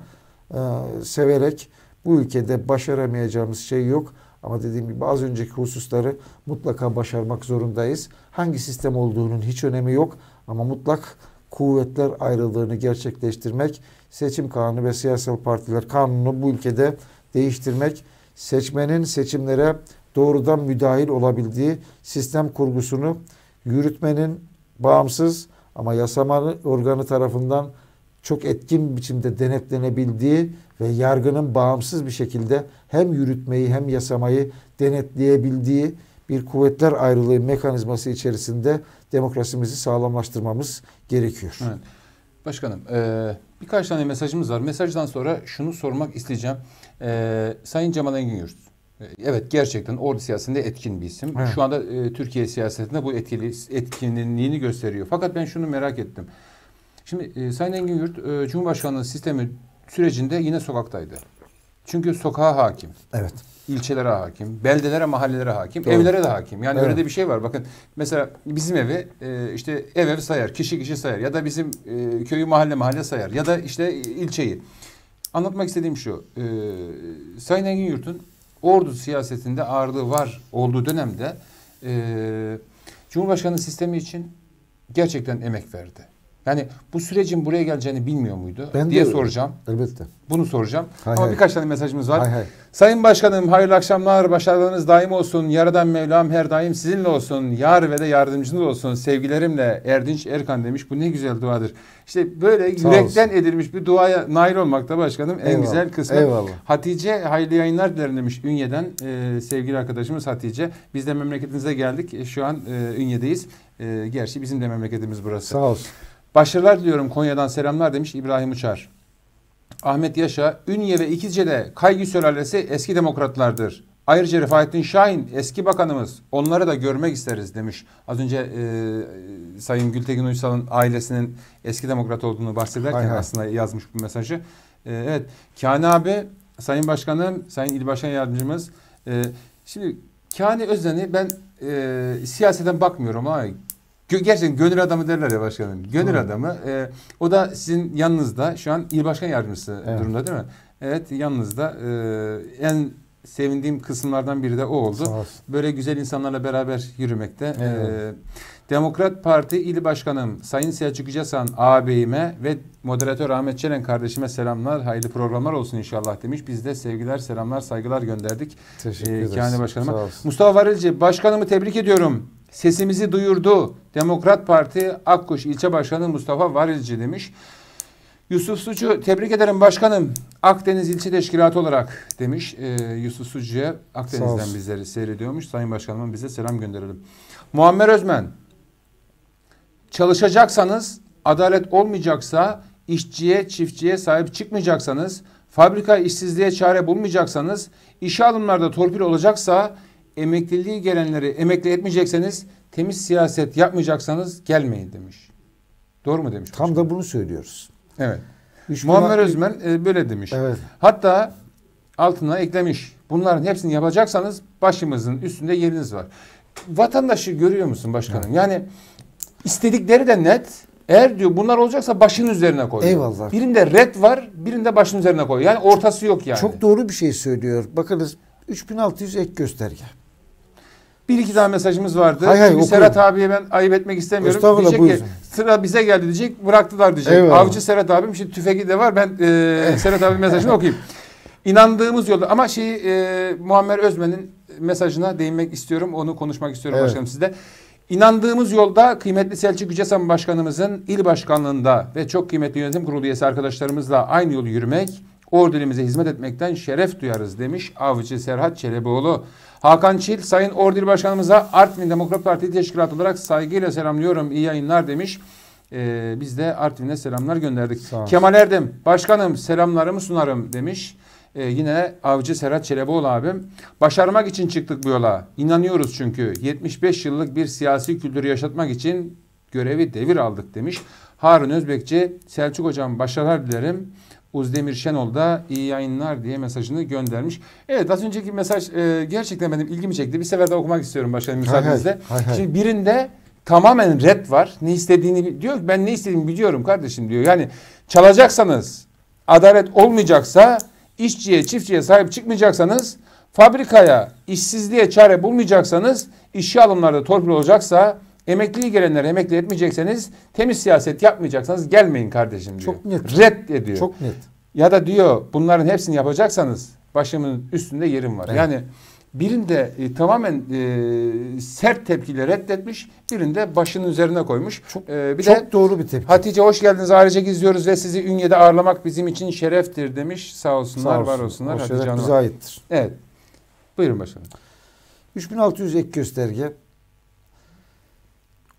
e, severek bu ülkede başaramayacağımız şey yok. Ama dediğim gibi az önceki hususları mutlaka başarmak zorundayız. Hangi sistem olduğunun hiç önemi yok ama mutlak kuvvetler ayrılığını gerçekleştirmek, seçim kanunu ve siyasal partiler kanunu bu ülkede değiştirmek, seçmenin seçimlere doğrudan müdahil olabildiği sistem kurgusunu yürütmenin bağımsız ama yasama organı tarafından çok etkin biçimde denetlenebildiği ve yargının bağımsız bir şekilde hem yürütmeyi hem yasamayı denetleyebildiği bir kuvvetler ayrılığı mekanizması içerisinde demokrasimizi sağlamlaştırmamız gerekiyor. Evet. Başkanım e, birkaç tane mesajımız var. Mesajdan sonra şunu sormak isteyeceğim. E, Sayın Cemal Engin Yurt. e, Evet gerçekten ordu siyasetinde etkin bir isim. Evet. Şu anda e, Türkiye siyasetinde bu etkili etkinliğini gösteriyor. Fakat ben şunu merak ettim. Şimdi e, Sayın Engin Yurt e, Cumhurbaşkanlığı sistemi sürecinde yine sokaktaydı. Çünkü sokağa hakim. Evet. İlçelere hakim, beldelere, mahallelere hakim, Doğru. evlere de hakim. Yani Evet. öyle de bir şey var. Bakın mesela bizim evi e, işte ev ev sayar, kişi kişi sayar ya da bizim e, köyü mahalle mahalle sayar ya da işte ilçeyi. Anlatmak istediğim şu. E, Sayın Engin Yurt'un ordu siyasetinde ağırlığı var olduğu dönemde e, Cumhurbaşkanı sistemi için gerçekten emek verdi. Yani bu sürecin buraya geleceğini bilmiyor muydu Ben de diye öyle. soracağım. Elbette. Bunu soracağım. Hay Ama hay. birkaç tane mesajımız var. Hay hay. Sayın Başkanım hayırlı akşamlar. Başarılarınız daim olsun. Yaradan Mevlam her daim sizinle olsun. Yar ve de yardımcınız olsun. Sevgilerimle Erdinç Erkan demiş. Bu ne güzel duadır. İşte böyle Sağ yürekten edilmiş bir duaya nail olmak da başkanım en Eyvallah. güzel kısmı. Eyvallah. Hatice hayırlı yayınlar dilerim demiş Ünye'den. Ee, sevgili arkadaşımız Hatice. Biz de memleketinize geldik. E, Şu an e, Ünye'deyiz. E, gerçi bizim de memleketimiz burası. Sağ olsun. Başarılar diliyorum Konya'dan selamlar demiş İbrahim Uçar. Ahmet Yaşa, Ünye ve İkizce'de Kaygı sülalesi eski demokratlardır. Ayrıca Rifaettin Şahin eski bakanımız onları da görmek isteriz demiş. Az önce e, Sayın Gültekin Uysal'ın ailesinin eski demokrat olduğunu bahsederken hay. aslında yazmış bu mesajı. E, evet Kani abi, Sayın Başkanım, Sayın İl Başkan Yardımcımız. E, şimdi Kani Özden'i ben e, siyaseten bakmıyorum Gö- Gerçekten gönül adamı derler ya başkanım. Gönül Hı. adamı. e, o da sizin yanınızda şu an il başkan yardımcısı Evet. durumda değil mi? Evet yanınızda. E, en sevindiğim kısımlardan biri de o oldu. Böyle güzel insanlarla beraber yürümekte. E, Eyvallah. Demokrat Parti İl Başkanım Sayın Selçuk Yücesan ağabeyime ve moderatör Ahmet Çelen kardeşime selamlar. Hayırlı programlar olsun inşallah demiş. Biz de sevgiler, selamlar, saygılar gönderdik. Teşekkür Ee, ederiz. Kani Başkanıma. Mustafa Varilci, başkanımı tebrik ediyorum. Sesimizi duyurdu. Demokrat Parti Akkuş İlçe Başkanı Mustafa Varilci demiş. Yusuf Sucu, tebrik ederim başkanım. Akdeniz İlçe Teşkilatı olarak demiş. Ee, Yusuf Sucu'ya Akdeniz'den bizleri seyrediyormuş. Sayın Başkanıma bize selam gönderelim. Muammer Özmen, çalışacaksanız, adalet olmayacaksa, işçiye, çiftçiye sahip çıkmayacaksanız, fabrika işsizliğe çare bulmayacaksanız, işe alımlarda torpil olacaksa, emekliliği gelenleri emekli etmeyecekseniz, temiz siyaset yapmayacaksanız gelmeyin demiş. Doğru mu demiş? Tam başkanım? da bunu söylüyoruz. Evet. Üç Muammer Özmen e, böyle demiş. Evet. Hatta altına eklemiş. Bunların hepsini yapacaksanız başımızın üstünde yeriniz var. Vatandaşı görüyor musun başkanım? Yani istedikleri de net. Eğer diyor bunlar olacaksa başın üzerine koy. Eyvallah. Birinde red var, birinde başın üzerine koy. Yani ortası yok yani. Çok doğru bir şey söylüyor. Bakınız 3600 ek gösterge. Bir iki daha mesajımız vardı. Hay hay, Çünkü okuyun. Serhat abiye ben ayıp etmek istemiyorum. Diyecek ki sıra bize geldi diyecek bıraktılar diyecek. Eyvallah. Avcı Serhat abim şimdi tüfeği de var. Ben e, [LAUGHS] Serhat abi mesajını okuyayım. İnandığımız yolda ama şeyi e, Muammer Özmen'in mesajına değinmek istiyorum. Onu konuşmak istiyorum Evet. başkanım sizde. İnandığımız yolda kıymetli Selçuk Yücesan Başkanımızın il başkanlığında ve çok kıymetli yönetim kurulu üyesi arkadaşlarımızla aynı yolu yürümek, ordu ilimize hizmet etmekten şeref duyarız demiş Avcı Serhat Çelebioğlu. Hakan Çil, Sayın Ordu İl Başkanımıza Artvin Demokrat Parti Teşkilatı olarak saygıyla selamlıyorum. İyi yayınlar demiş. Ee, biz de Artvin'e selamlar gönderdik. Kemal Erdem, başkanım selamlarımı sunarım demiş. Ee, yine Avcı Serhat Çeleboğlu abim. Başarmak için çıktık bu yola. İnanıyoruz çünkü. 75 yıllık bir siyasi kültürü yaşatmak için görevi devir aldık demiş. Harun Özbekçi, Selçuk hocam başarılar dilerim. Uzdemir Şenol da iyi yayınlar diye mesajını göndermiş. Evet az önceki mesaj e, gerçekten benim ilgimi çekti. Bir sefer de okumak istiyorum başkanım Hay hay, müsaadenizle. hay hay. Şimdi birinde tamamen red var. Ne istediğini diyor ben ne istediğimi biliyorum kardeşim diyor. Yani çalacaksanız adalet olmayacaksa işçiye çiftçiye sahip çıkmayacaksanız fabrikaya işsizliğe çare bulmayacaksanız işçi alımlarda torpil olacaksa emekliliği gelenler emekli etmeyecekseniz temiz siyaset yapmayacaksanız gelmeyin kardeşim diyor. Çok net. Red ediyor. Çok net. Ya da diyor bunların hepsini yapacaksanız başımın üstünde yerim var. Evet. Yani birinde e, tamamen e, sert tepkiyle reddetmiş, birinde başının üzerine koymuş. Çok- E, bir Çok de doğru bir tepki. Hatice hoş geldiniz ailecek izliyoruz ve sizi Ünye'de ağırlamak bizim için şereftir demiş. Sağ olsunlar, Sağ olsun. var olsunlar. O Hatice şeref bize aittir. Evet. Buyurun başkanım. 3600 ek gösterge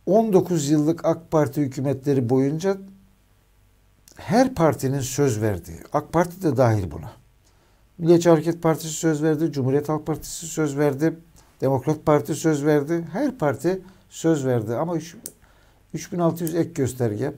19 yıllık AK Parti hükümetleri boyunca her partinin söz verdiği, AK Parti de dahil buna. Milliyetçi Hareket Partisi söz verdi, Cumhuriyet Halk Partisi söz verdi, Demokrat Parti söz verdi. Her parti söz verdi ama üç- 3600 ek gösterge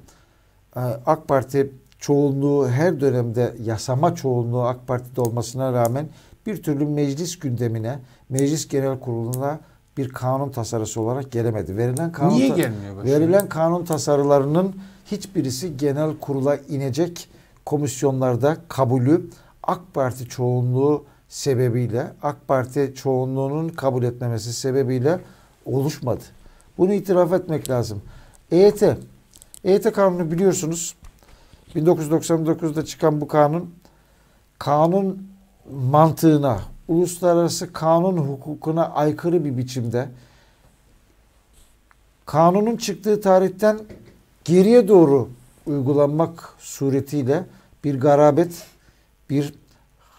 e, AK Parti çoğunluğu her dönemde yasama çoğunluğu AK Parti'de olmasına rağmen bir türlü meclis gündemine, meclis genel kuruluna bir kanun tasarısı olarak gelemedi. Verilen kanun Niye gelmiyor başkanım? Verilen kanun tasarılarının hiçbirisi genel kurula inecek komisyonlarda kabulü AK Parti çoğunluğu sebebiyle, AK Parti çoğunluğunun kabul etmemesi sebebiyle oluşmadı. Bunu itiraf etmek lazım. EYT, EYT kanunu biliyorsunuz 1999'da çıkan bu kanun kanun mantığına, uluslararası kanun hukukuna aykırı bir biçimde kanunun çıktığı tarihten geriye doğru uygulanmak suretiyle bir garabet, bir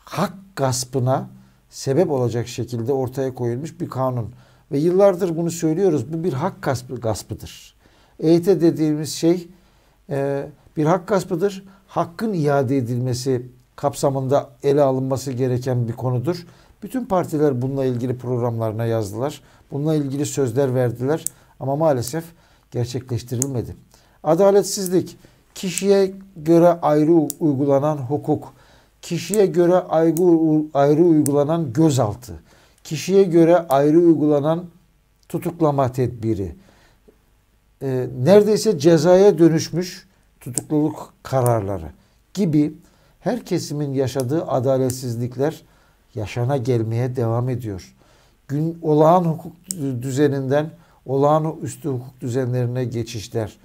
hak gaspına sebep olacak şekilde ortaya koyulmuş bir kanun. Ve yıllardır bunu söylüyoruz. Bu bir hak gaspı, gaspıdır. EYT dediğimiz şey e, bir hak gaspıdır. Hakkın iade edilmesi kapsamında ele alınması gereken bir konudur. Bütün partiler bununla ilgili programlarına yazdılar. Bununla ilgili sözler verdiler ama maalesef gerçekleştirilmedi. Adaletsizlik, kişiye göre ayrı uygulanan hukuk, kişiye göre ayrı, ayrı uygulanan gözaltı, kişiye göre ayrı uygulanan tutuklama tedbiri, e, neredeyse cezaya dönüşmüş tutukluluk kararları gibi her kesimin yaşadığı adaletsizlikler yaşana gelmeye devam ediyor. Gün olağan hukuk düzeninden olağanüstü hukuk düzenlerine geçişler,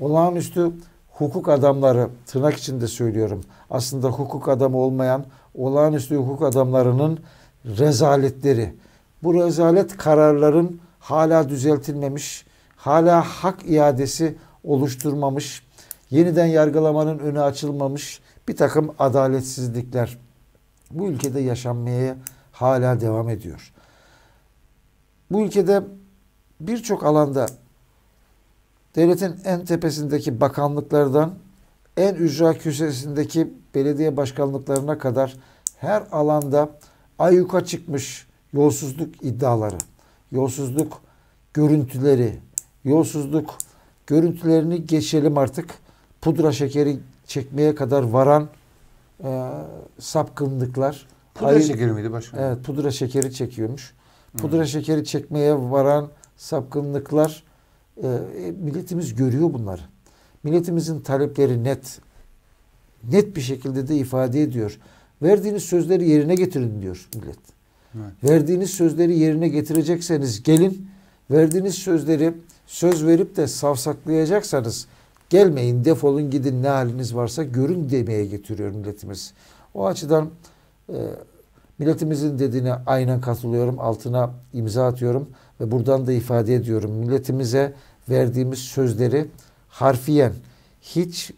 olağanüstü hukuk adamları tırnak içinde söylüyorum. Aslında hukuk adamı olmayan olağanüstü hukuk adamlarının rezaletleri. Bu rezalet kararların hala düzeltilmemiş, hala hak iadesi oluşturmamış, yeniden yargılamanın önü açılmamış bir takım adaletsizlikler bu ülkede yaşanmaya hala devam ediyor. Bu ülkede birçok alanda devletin en tepesindeki bakanlıklardan en ücra küsesindeki belediye başkanlıklarına kadar her alanda ayyuka çıkmış yolsuzluk iddiaları, yolsuzluk görüntüleri, yolsuzluk görüntülerini geçelim artık pudra şekeri çekmeye kadar varan e, sapkınlıklar. Pudra Ayı- şekeri miydi başkanım? Evet pudra şekeri çekiyormuş. Pudra şekeri çekmeye varan sapkınlıklar e, e, milletimiz görüyor bunları. Milletimizin talepleri net. Net bir şekilde de ifade ediyor. Verdiğiniz sözleri yerine getirin diyor millet. Evet. Verdiğiniz sözleri yerine getirecekseniz gelin. Verdiğiniz sözleri söz verip de savsaklayacaksanız gelmeyin defolun gidin ne haliniz varsa görün demeye getiriyor milletimiz. O açıdan e, milletimizin dediğine aynen katılıyorum. Altına imza atıyorum ve buradan da ifade ediyorum. Milletimize verdiğimiz sözleri harfiyen hiç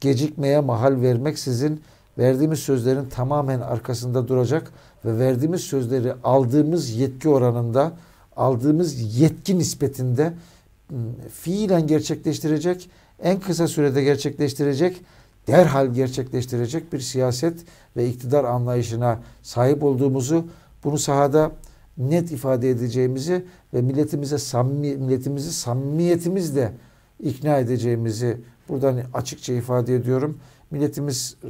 gecikmeye mahal vermeksizin verdiğimiz sözlerin tamamen arkasında duracak ve verdiğimiz sözleri aldığımız yetki oranında aldığımız yetki nispetinde m, fiilen gerçekleştirecek en kısa sürede gerçekleştirecek, derhal gerçekleştirecek bir siyaset ve iktidar anlayışına sahip olduğumuzu, bunu sahada net ifade edeceğimizi ve milletimize samimi, milletimizi samimiyetimizle ikna edeceğimizi buradan açıkça ifade ediyorum. Milletimiz e,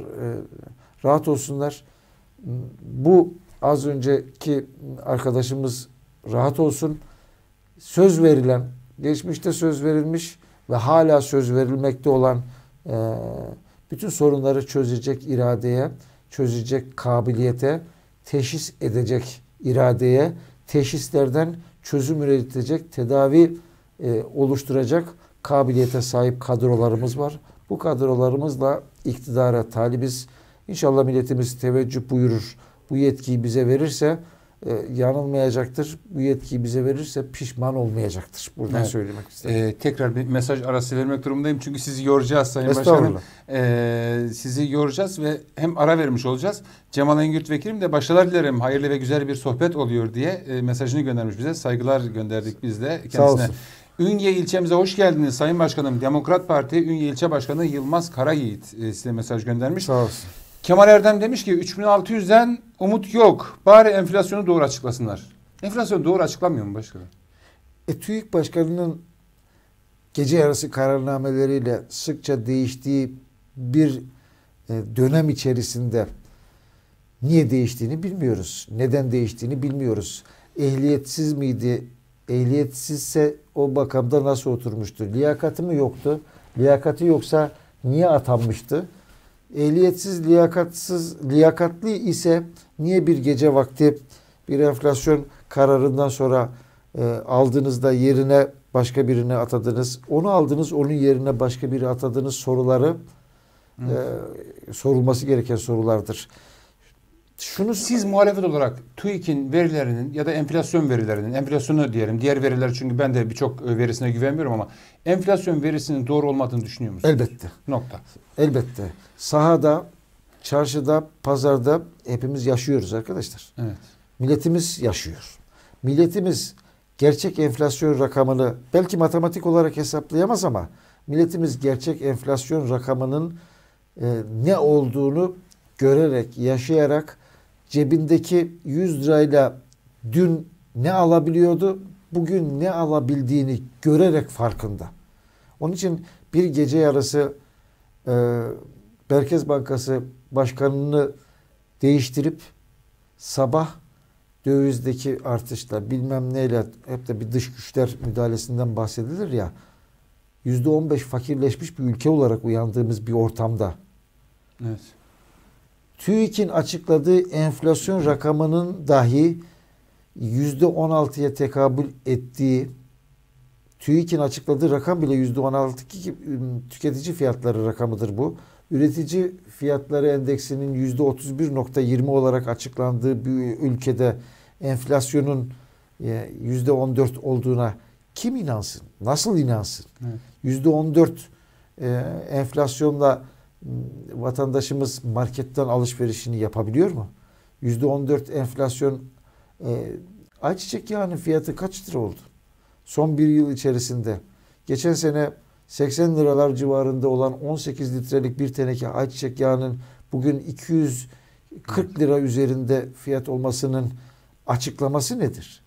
rahat olsunlar. Bu az önceki arkadaşımız rahat olsun. Söz verilen, geçmişte söz verilmiş ve hala söz verilmekte olan e, bütün sorunları çözecek iradeye, çözecek kabiliyete, teşhis edecek iradeye, teşhislerden çözüm üretecek, tedavi e, oluşturacak kabiliyete sahip kadrolarımız var. Bu kadrolarımızla iktidara talibiz. İnşallah milletimiz teveccüh buyurur. Bu yetkiyi bize verirse e, yanılmayacaktır. Bu yetkiyi bize verirse pişman olmayacaktır. Buradan Evet. söylemek istedim. Ee, tekrar bir mesaj arası vermek durumundayım çünkü sizi yoracağız Sayın Başkanım. Ee, sizi yoracağız ve hem ara vermiş olacağız. Cemal Engürt Vekilim de başarılar dilerim. Hayırlı ve güzel bir sohbet oluyor diye e, mesajını göndermiş bize. Saygılar gönderdik biz de kendisine. Sağ olsun. Ünye ilçemize hoş geldiniz Sayın Başkanım. Demokrat Parti Ünye ilçe başkanı Yılmaz Karayiğit e, size mesaj göndermiş. Sağ olsun. Kemal Erdem demiş ki 3600'den umut yok. Bari enflasyonu doğru açıklasınlar. Enflasyon doğru açıklamıyor mu başkanım? E, TÜİK Başkanı'nın gece yarısı kararnameleriyle sıkça değiştiği bir e, dönem içerisinde niye değiştiğini bilmiyoruz. Neden değiştiğini bilmiyoruz. Ehliyetsiz miydi? Ehliyetsizse o makamda nasıl oturmuştu? Liyakati mi yoktu? Liyakati yoksa niye atanmıştı? Ehliyetsiz, liyakatsız, liyakatli ise niye bir gece vakti bir enflasyon kararından sonra e, aldığınızda yerine başka birine atadınız. Onu aldınız, onun yerine başka biri atadınız soruları e, sorulması gereken sorulardır. Şunu Siz muhalefet olarak TÜİK'in verilerinin ya da enflasyon verilerinin, enflasyonu diyelim, diğer veriler çünkü ben de birçok e, verisine güvenmiyorum ama enflasyon verisinin doğru olmadığını düşünüyor musunuz? elbette, Nokta. elbette. Sahada, çarşıda, pazarda hepimiz yaşıyoruz arkadaşlar. Evet. Milletimiz yaşıyor. Milletimiz gerçek enflasyon rakamını belki matematik olarak hesaplayamaz ama milletimiz gerçek enflasyon rakamının e, ne olduğunu görerek, yaşayarak cebindeki 100 lirayla dün ne alabiliyordu, bugün ne alabildiğini görerek farkında. Onun için bir gece yarısı e, Merkez Bankası Başkanı'nı değiştirip sabah dövizdeki artışla bilmem neyle hep de bir dış güçler müdahalesinden bahsedilir ya yüzde on beş fakirleşmiş bir ülke olarak uyandığımız bir ortamda Evet. TÜİK'in açıkladığı enflasyon rakamının dahi yüzde on altıya tekabül ettiği TÜİK'in açıkladığı rakam bile yüzde on altı ki tüketici fiyatları rakamıdır bu. Üretici fiyatları endeksinin yüzde otuz bir nokta yirmi olarak açıklandığı bir ülkede enflasyonun e, yüzde on dört olduğuna kim inansın? Nasıl inansın? Evet. Yüzde on dört e, enflasyonla vatandaşımız marketten alışverişini yapabiliyor mu? Yüzde on dört enflasyon e, ayçiçek yağının fiyatı kaç lira oldu? Son bir yıl içerisinde. Geçen sene 80 liralar civarında olan 18 litrelik bir teneke ayçiçek yağının bugün 240 lira üzerinde fiyat olmasının açıklaması nedir?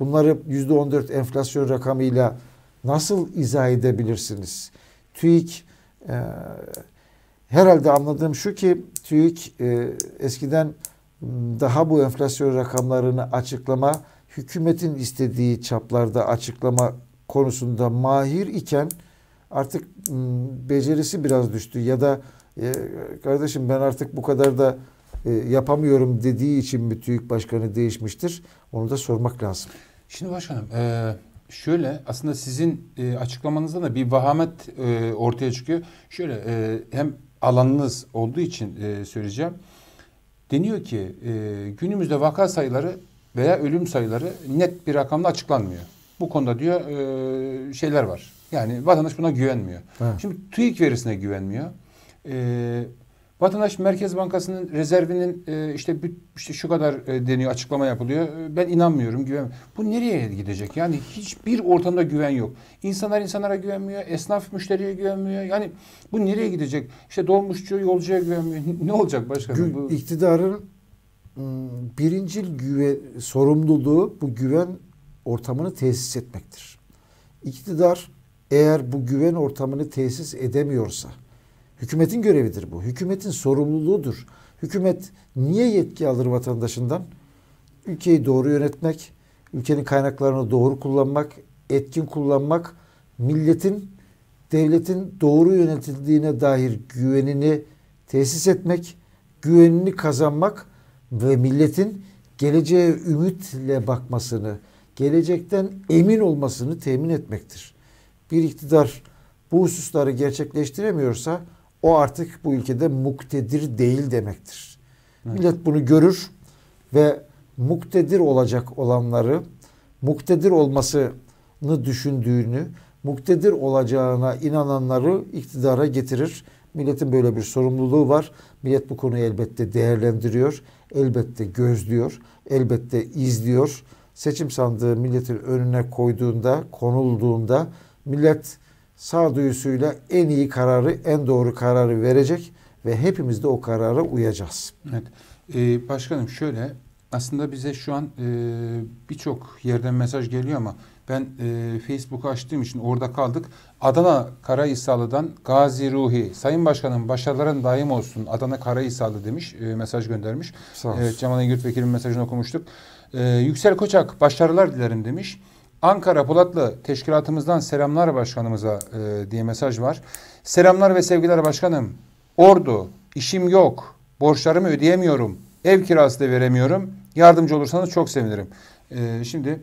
Bunları %14 enflasyon rakamıyla nasıl izah edebilirsiniz? TÜİK e, herhalde anladığım şu ki TÜİK e, eskiden daha bu enflasyon rakamlarını açıklama hükümetin istediği çaplarda açıklama konusunda mahir iken artık becerisi biraz düştü ya da e, kardeşim ben artık bu kadar da e, yapamıyorum dediği için mi TÜİK Başkanı değişmiştir? Onu da sormak lazım. Şimdi başkanım e, şöyle aslında sizin e, açıklamanızda da bir vahamet e, ortaya çıkıyor. Şöyle e, hem alanınız olduğu için e, söyleyeceğim. Deniyor ki e, günümüzde vaka sayıları veya ölüm sayıları net bir rakamla açıklanmıyor. Bu konuda diyor e, şeyler var. Yani vatandaş buna güvenmiyor. Evet. Şimdi TÜİK verisine güvenmiyor. E, Vatandaş Merkez Bankası'nın rezervinin e, işte işte şu kadar e, deniyor açıklama yapılıyor. E, Ben inanmıyorum, güven. Bu nereye gidecek? Yani hiçbir ortamda güven yok. İnsanlar insanlara güvenmiyor, esnaf müşteriye güvenmiyor. Yani bu nereye gidecek? İşte dolmuşçu yolcuya güvenmiyor. [LAUGHS] Ne olacak başkanım? Bu, iktidarın ım, birincil güven, sorumluluğu bu güven ortamını tesis etmektir. İktidar eğer bu güven ortamını tesis edemiyorsa, hükümetin görevidir bu. Hükümetin sorumluluğudur. Hükümet niye yetki alır vatandaşından? Ülkeyi doğru yönetmek, ülkenin kaynaklarını doğru kullanmak, etkin kullanmak, milletin, devletin doğru yönetildiğine dair güvenini tesis etmek, güvenini kazanmak ve milletin geleceğe ümitle bakmasını, gelecekten emin olmasını temin etmektir. Bir iktidar bu hususları gerçekleştiremiyorsa o artık bu ülkede muktedir değil demektir. Evet. Millet bunu görür ve muktedir olacak olanları, muktedir olmasını düşündüğünü, muktedir olacağına inananları iktidara getirir. Milletin böyle bir sorumluluğu var. Millet bu konuyu elbette değerlendiriyor, elbette gözlüyor, elbette izliyor. Seçim sandığı milletin önüne koyduğunda, konulduğunda millet sağduyusuyla en iyi kararı, en doğru kararı verecek ve hepimiz de o karara uyacağız. Evet. Ee, başkanım şöyle aslında bize şu an e, birçok yerden mesaj geliyor ama ben e, Facebook'u açtığım için orada kaldık. Adana Karahisarlı'dan Gazi Ruhi. Sayın Başkanım başarıların daim olsun. Adana Karahisarlı demiş. e, mesaj göndermiş. Sağ olsun. Evet, Cemal Engin Vekil'in mesajını okumuştuk. Ee, Yüksel Koçak başarılar dilerim demiş. Ankara Polatlı teşkilatımızdan selamlar başkanımıza e, diye mesaj var. Selamlar ve sevgiler başkanım. Ordu, işim yok, borçlarımı ödeyemiyorum, ev kirası da veremiyorum. Yardımcı olursanız çok sevinirim. Ee, şimdi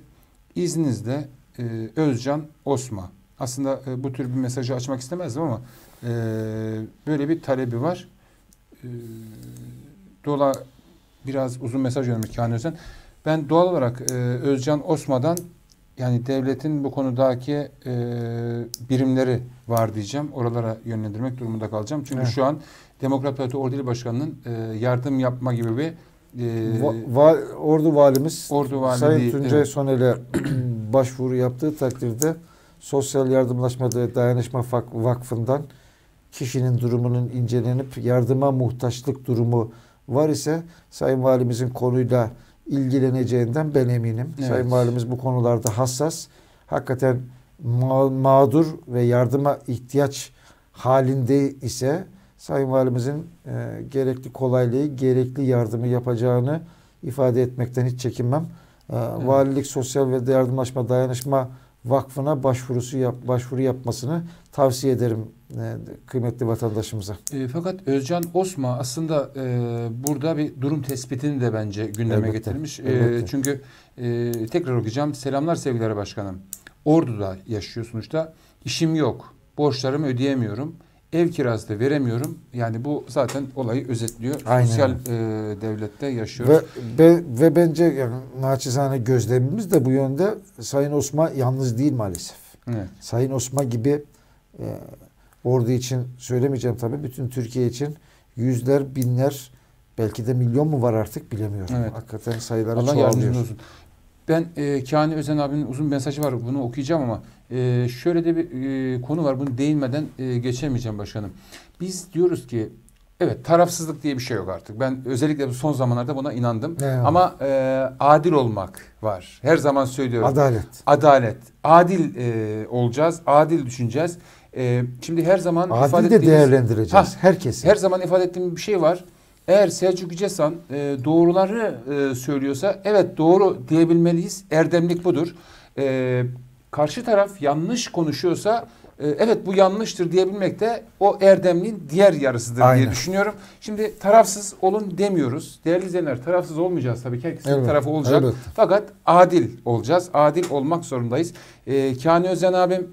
izninizle e, Özcan Osma. Aslında e, bu tür bir mesajı açmak istemezdim ama e, böyle bir talebi var. E, dola biraz uzun mesaj göndermiş Kani Özen. Ben doğal olarak e, Özcan Osma'dan yani devletin bu konudaki e, birimleri var diyeceğim. Oralara yönlendirmek durumunda kalacağım. Çünkü Evet. şu an Demokrat Parti Ordu İl Başkanı'nın e, yardım yapma gibi bir e, Va- va- Ordu valimiz Ordu Valiliği, Sayın Tuncay evet. Soner'e [CLEARS THROAT] başvuru yaptığı takdirde Sosyal Yardımlaşma ve Dayanışma Vakfı'ndan kişinin durumunun incelenip yardıma muhtaçlık durumu var ise Sayın Valimizin konuyla ilgileneceğinden ben eminim. Evet. Sayın Valimiz bu konularda hassas. Hakikaten ma- mağdur ve yardıma ihtiyaç halinde ise Sayın Valimizin e, gerekli kolaylığı, gerekli yardımı yapacağını ifade etmekten hiç çekinmem. E, Valilik Sosyal ve Yardımlaşma Dayanışma Vakfı'na başvurusu yap, başvuru yapmasını tavsiye ederim e, kıymetli vatandaşımıza. E, fakat Özcan Osma aslında e, burada bir durum tespitini de bence gündeme Elbette, getirmiş. E, elbette. çünkü e, tekrar okuyacağım. Selamlar sevgiler başkanım. Ordu'da yaşıyor sonuçta. İşim yok. Borçlarımı ödeyemiyorum. Ev kirası da veremiyorum. Yani bu zaten olayı özetliyor. Aynen. Sosyal e, devlette yaşıyoruz. Ve, ve, ve bence yani naçizane gözlemimiz de bu yönde Sayın Osman yalnız değil maalesef. Evet. Sayın Osman gibi e, ordu için söylemeyeceğim tabii bütün Türkiye için yüzler, binler belki de milyon mu var artık bilemiyorum. Evet. Hakikaten sayıları Allah çoğalıyor. olsun. Ben e, Kani Özen abinin uzun mesajı var. Bunu okuyacağım ama e, şöyle de bir e, konu var. Bunu değinmeden e, geçemeyeceğim başkanım. Biz diyoruz ki evet tarafsızlık diye bir şey yok artık. Ben özellikle bu son zamanlarda buna inandım. Eyvallah. Ama e, adil olmak var. Her zaman söylüyorum. Adalet. Adalet. Adil e, olacağız. Adil düşüneceğiz. E, şimdi her zaman ifade Adil de ettiğimiz- değerlendireceğiz. Ha, Herkesi. her zaman ifade ettiğim bir şey var. Eğer Selçuk Yücesan e, doğruları e, söylüyorsa evet doğru diyebilmeliyiz. Erdemlik budur. E, karşı taraf yanlış konuşuyorsa e, evet bu yanlıştır diyebilmek de o erdemliğin diğer yarısıdır diye Aynen. düşünüyorum. Şimdi tarafsız olun demiyoruz. Değerli izleyenler tarafsız olmayacağız tabii ki. Herkesin Evet, tarafı olacak. elbette. Fakat adil olacağız. Adil olmak zorundayız. E, Kani Özen abim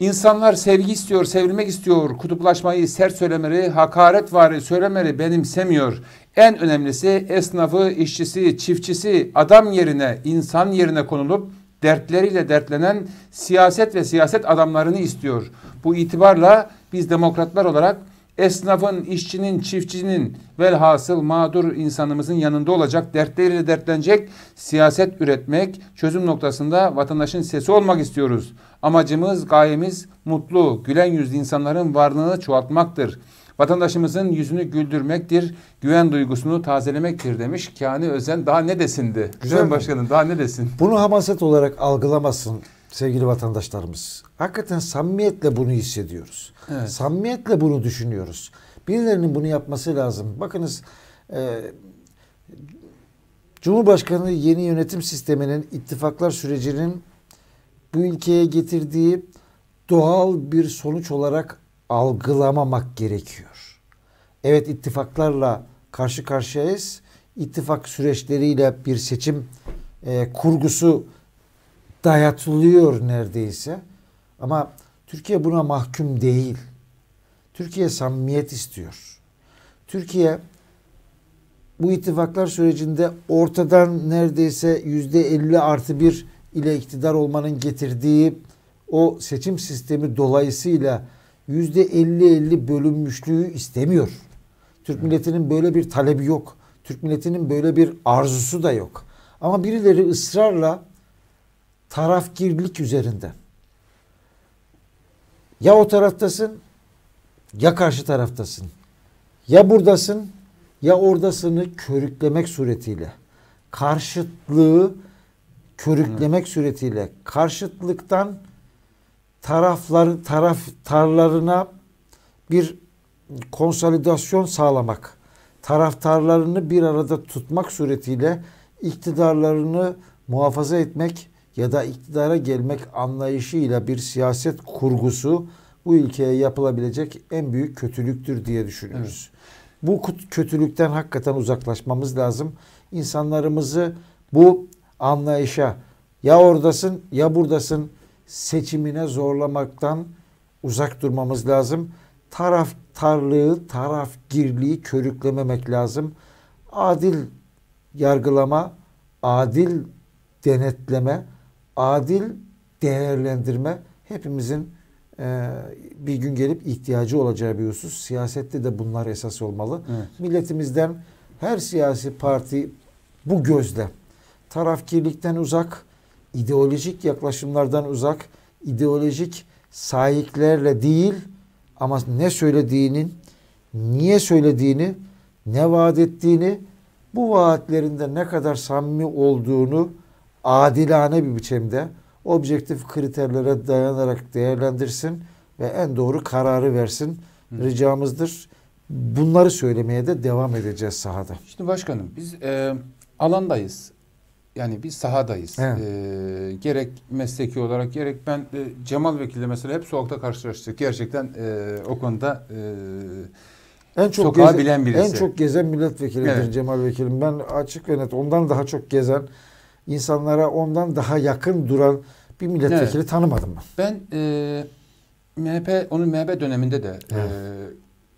İnsanlar sevgi istiyor, sevilmek istiyor. Kutuplaşmayı, sert söylemeleri, hakaret vari söylemeleri benimsemiyor. En önemlisi esnafı, işçisi, çiftçisi adam yerine, insan yerine konulup dertleriyle dertlenen siyaset ve siyaset adamlarını istiyor. Bu itibarla biz demokratlar olarak esnafın, işçinin, çiftçinin velhasıl mağdur insanımızın yanında olacak, dertleriyle dertlenecek, siyaset üretmek, çözüm noktasında vatandaşın sesi olmak istiyoruz. Amacımız, gayemiz mutlu, gülen yüzlü insanların varlığını çoğaltmaktır. Vatandaşımızın yüzünü güldürmektir, güven duygusunu tazelemektir demiş Kani Özen. Daha ne desindi? Güzel mi? Başkanım daha ne desin? Bunu hamaset olarak algılamasın sevgili vatandaşlarımız. Hakikaten samimiyetle bunu hissediyoruz. Evet. Samimiyetle bunu düşünüyoruz. Birilerinin bunu yapması lazım. Bakınız e, Cumhurbaşkanı yeni yönetim sisteminin ittifaklar sürecinin bu ülkeye getirdiği doğal bir sonuç olarak algılamamak gerekiyor. Evet ittifaklarla karşı karşıyayız. İttifak süreçleriyle bir seçim e, kurgusu dayatılıyor neredeyse. Ama Türkiye buna mahkum değil. Türkiye samimiyet istiyor. Türkiye bu ittifaklar sürecinde ortadan neredeyse yüzde 50 artı bir ile iktidar olmanın getirdiği o seçim sistemi dolayısıyla yüzde 50-50 bölünmüşlüğü istemiyor. Türk milletinin böyle bir talebi yok. Türk milletinin böyle bir arzusu da yok. Ama birileri ısrarla tarafgirlik üzerinden ya o taraftasın ya karşı taraftasın. Ya buradasın ya oradasını körüklemek suretiyle. Karşıtlığı körüklemek suretiyle. Karşıtlıktan taraflar taraftarlarına bir konsolidasyon sağlamak, taraftarlarını bir arada tutmak suretiyle iktidarlarını muhafaza etmek ya da iktidara gelmek anlayışıyla bir siyaset kurgusu bu ülkeye yapılabilecek en büyük kötülüktür diye düşünüyoruz. Bu kut- kötülükten hakikaten uzaklaşmamız lazım. İnsanlarımızı bu anlayışa ya oradasın ya buradasın seçimine zorlamaktan uzak durmamız lazım. Taraftarlığı, tarafgirliği körüklememek lazım. Adil yargılama, adil denetleme, adil değerlendirme hepimizin e, bir gün gelip ihtiyacı olacağı bir husus. Siyasette de bunlar esas olmalı. Evet. Milletimizden her siyasi parti bu gözle tarafkirlikten uzak, ideolojik yaklaşımlardan uzak, ideolojik sahiplerle değil ama ne söylediğinin, niye söylediğini, ne vaat ettiğini, bu vaatlerinde ne kadar samimi olduğunu adilane bir biçimde objektif kriterlere dayanarak değerlendirsin ve en doğru kararı versin. Ricamızdır. Bunları söylemeye de devam edeceğiz sahada. Şimdi başkanım biz e, alandayız. Yani biz sahadayız. Evet. E, gerek mesleki olarak gerek ben e, Cemal Vekil'le mesela hep sokakta karşılaştık. Gerçekten e, o konuda e, En çok Sokağı gezen, bilen birisi. En çok gezen milletvekilidir Evet. Cemal Vekilim. Ben açık ve net ondan daha çok gezen, insanlara ondan daha yakın duran bir milletvekili tanımadım ben. ben e, MHP onun MHP döneminde de e, Evet.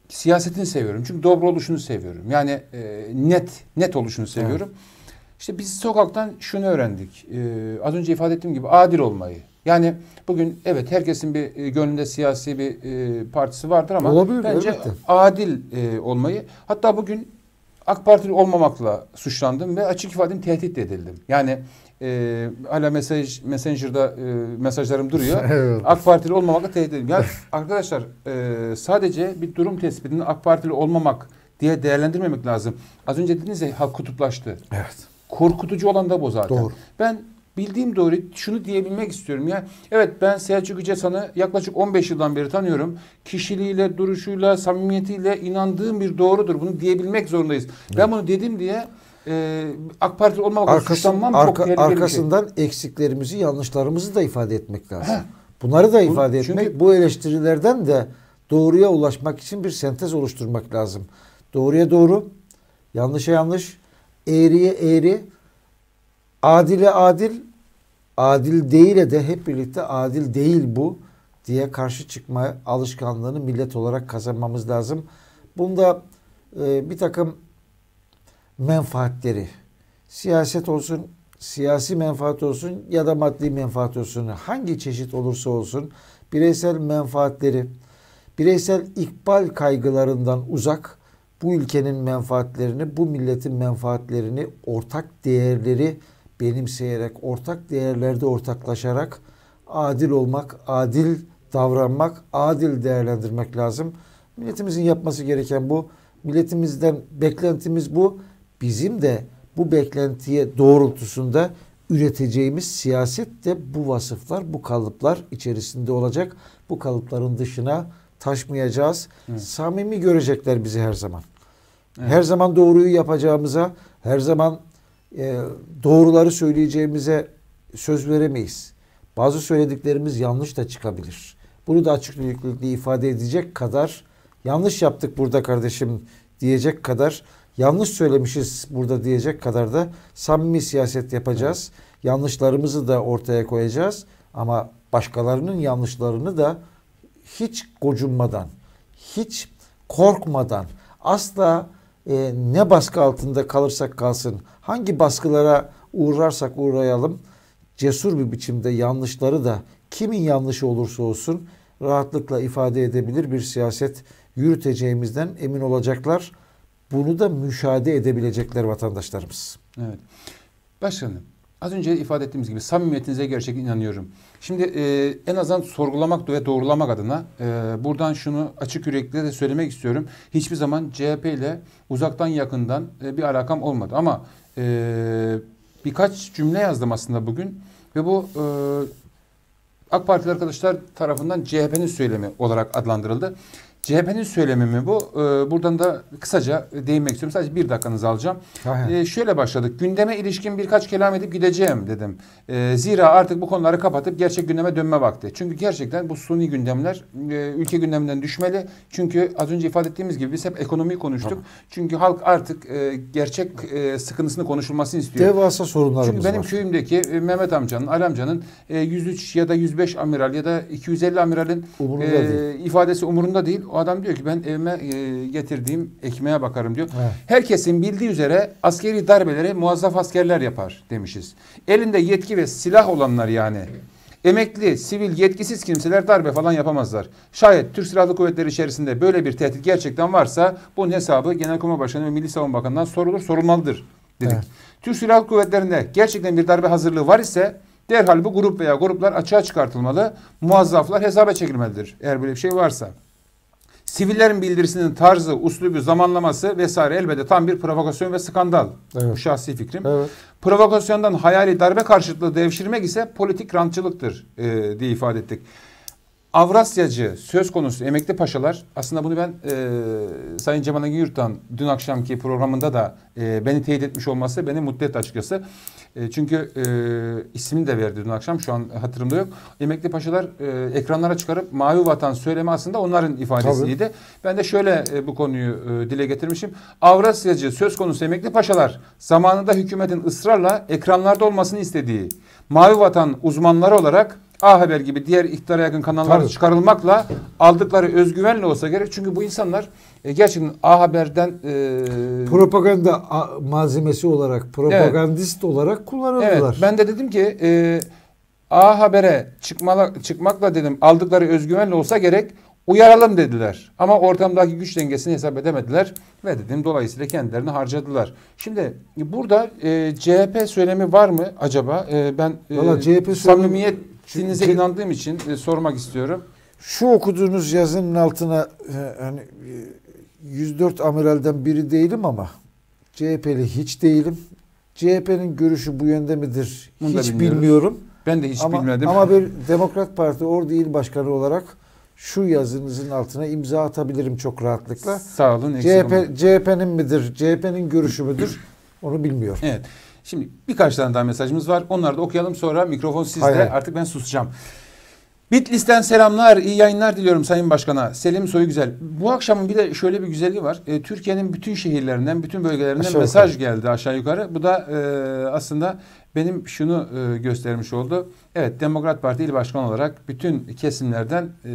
siyasetini seviyorum. Çünkü dobro oluşunu seviyorum. Yani e, net net oluşunu seviyorum. İşte biz sokaktan şunu öğrendik. E, az önce ifade ettiğim gibi adil olmayı. Yani bugün evet herkesin bir e, gönlünde siyasi bir e, partisi vardır ama Olabilir, bence elbette. adil e, olmayı. Hatta bugün AK Partili olmamakla suçlandım ve açık ifadem tehdit edildim. Yani e, hala mesaj Messenger'da e, mesajlarım duruyor. [LAUGHS] Evet. AK Partili olmamakla tehdit edildim. Yani [LAUGHS] arkadaşlar e, sadece bir durum tespitini AK Partili olmamak diye değerlendirmemek lazım. Az önce dediniz ya halk kutuplaştı. Evet. Korkutucu olan da bu zaten. Doğru. Ben bildiğim doğru şunu diyebilmek istiyorum ya. Evet ben Selçuk Yücesan'ı yaklaşık 15 yıldan beri tanıyorum. Kişiliğiyle, duruşuyla, samimiyetiyle inandığım bir doğrudur. Bunu diyebilmek zorundayız. Ben bunu dedim diye e, AK Parti olmamakla Arkası, suçlanmam çok arka- bir şey. arkasından eksiklerimizi, yanlışlarımızı da ifade etmek lazım. Bunları da Bu- ifade çünkü- etmek, bu eleştirilerden de doğruya ulaşmak için bir sentez oluşturmak lazım. Doğruya doğru, yanlışa yanlış, eğriye eğri, adile adil, adil değile de hep birlikte adil değil bu diye karşı çıkma alışkanlığını millet olarak kazanmamız lazım. Bunda e, bir takım menfaatleri, siyaset olsun, siyasi menfaat olsun ya da maddi menfaat olsun, hangi çeşit olursa olsun bireysel menfaatleri, Bireysel ikbal kaygılarından uzak, bu ülkenin menfaatlerini, bu milletin menfaatlerini, ortak değerleri benimseyerek, ortak değerlerde ortaklaşarak adil olmak, adil davranmak, adil değerlendirmek lazım. Milletimizin yapması gereken bu. Milletimizden beklentimiz bu. Bizim de bu beklentiye doğrultusunda üreteceğimiz siyaset de bu vasıflar, bu kalıplar içerisinde olacak. Bu kalıpların dışına taşmayacağız. Evet. Samimi görecekler bizi her zaman. Evet. Her zaman doğruyu yapacağımıza, her zaman e, doğruları söyleyeceğimize söz veremeyiz. Bazı söylediklerimiz yanlış da çıkabilir. Bunu da açık yüreklilikle ifade edecek kadar yanlış yaptık burada kardeşim diyecek kadar yanlış söylemişiz burada diyecek kadar da samimi siyaset yapacağız. Evet. Yanlışlarımızı da ortaya koyacağız ama başkalarının yanlışlarını da hiç gocunmadan, hiç korkmadan, asla e, ne baskı altında kalırsak kalsın, hangi baskılara uğrarsak uğrayalım, cesur bir biçimde yanlışları da kimin yanlışı olursa olsun rahatlıkla ifade edebilir bir siyaset yürüteceğimizden emin olacaklar. Bunu da müşahede edebilecekler vatandaşlarımız. Evet. Başkanım az önce ifade ettiğimiz gibi samimiyetinize gerçekten inanıyorum. Şimdi e, en azından sorgulamak ve doğrulamak adına e, buradan şunu açık yürekli de söylemek istiyorum. Hiçbir zaman CHP ile uzaktan yakından e, bir alakam olmadı. Ama e, birkaç cümle yazdım aslında bugün. Ve bu e, AK Partili arkadaşlar tarafından CHP'nin söylemi olarak adlandırıldı. CHP'nin söylemi mi bu? Ee, buradan da kısaca değinmek istiyorum. Sadece bir dakikanızı alacağım. Ee, şöyle başladık. Gündeme ilişkin birkaç kelam edip gideceğim dedim. Ee, zira artık bu konuları kapatıp gerçek gündeme dönme vakti. Çünkü gerçekten bu suni gündemler e, ülke gündeminden düşmeli. Çünkü az önce ifade ettiğimiz gibi biz hep ekonomiyi konuştuk. Tamam. Çünkü halk artık e, gerçek e, sıkıntısını konuşulmasını istiyor. Devasa sorunlarımız Çünkü benim var. köyümdeki e, Mehmet amcanın, Ali amcanın e, 103 ya da 105 amiral ya da 250 amiralin e, ifadesi umurunda değil. O adam diyor ki ben evime e, getirdiğim ekmeğe bakarım diyor. Evet. Herkesin bildiği üzere askeri darbeleri muazzaf askerler yapar demişiz. Elinde yetki ve silah olanlar yani. Emekli, sivil, yetkisiz kimseler darbe falan yapamazlar. Şayet Türk Silahlı Kuvvetleri içerisinde böyle bir tehdit gerçekten varsa bunun hesabı Genelkurmay Başkanı ve Milli Savunma Bakanı'ndan sorulur, sorulmalıdır dedik. Evet. Türk Silahlı Kuvvetleri'nde gerçekten bir darbe hazırlığı var ise derhal bu grup veya gruplar açığa çıkartılmalı. Muazzaflar hesaba çekilmelidir eğer böyle bir şey varsa. Sivillerin bildirisinin tarzı, uslubu, zamanlaması vesaire elbette tam bir provokasyon ve skandal. Evet. Bu şahsi fikrim. Evet. Provokasyondan hayali darbe karşıtlığı devşirmek ise politik rantçılıktır e, diye ifade ettik. Avrasyacı söz konusu emekli paşalar aslında bunu ben e, Sayın Cemal Yurt'tan dün akşamki programında da e, beni teyit etmiş olması beni mutlu etti açıkçası. E, çünkü e, ismini de verdi dün akşam şu an hatırımda yok. Emekli paşalar e, ekranlara çıkarıp mavi vatan söyleme aslında onların ifadesiydi. Tabii. Ben de şöyle e, bu konuyu e, dile getirmişim. Avrasyacı söz konusu emekli paşalar zamanında hükümetin ısrarla ekranlarda olmasını istediği mavi vatan uzmanları olarak A Haber gibi diğer iktidara yakın kanallarda çıkarılmakla aldıkları özgüvenle olsa gerek. Çünkü bu insanlar e, gerçekten A Haber'den e, propaganda malzemesi olarak, propagandist evet. olarak kullanıldılar. Evet, ben de dedim ki e, A Haber'e çıkmala, çıkmakla dedim aldıkları özgüvenle olsa gerek uyaralım dediler. Ama ortamdaki güç dengesini hesap edemediler ve dedim dolayısıyla kendilerini harcadılar. Şimdi burada e, CHP söylemi var mı acaba? E, ben e, CHP samimiyet Size inandığım için e, sormak istiyorum. Şu okuduğunuz yazının altına e, hani 104 e, amiralden biri değilim ama CHP'li hiç değilim. CHP'nin görüşü bu yönde midir? Bunu hiç bilmiyorum. Ben de hiç ama, bilmedim. Ama bir Demokrat Parti Ordu İl Başkanı olarak şu yazınızın altına imza atabilirim çok rahatlıkla. Sağ olun. CHP, CHP'nin midir? CHP'nin görüşü müdür? Onu bilmiyorum. Evet. Şimdi birkaç tane daha mesajımız var. Onları da okuyalım sonra mikrofon sizde. Hayır. Artık ben susacağım. Bitlis'ten selamlar, iyi yayınlar diliyorum Sayın Başkan'a. Selim Soyu Güzel. Bu akşamın bir de şöyle bir güzelliği var. E, Türkiye'nin bütün şehirlerinden, bütün bölgelerinden aşağı mesaj yukarı. geldi aşağı yukarı. Bu da e, aslında benim şunu e, göstermiş oldu. Evet Demokrat Parti İl Başkanı olarak bütün kesimlerden e,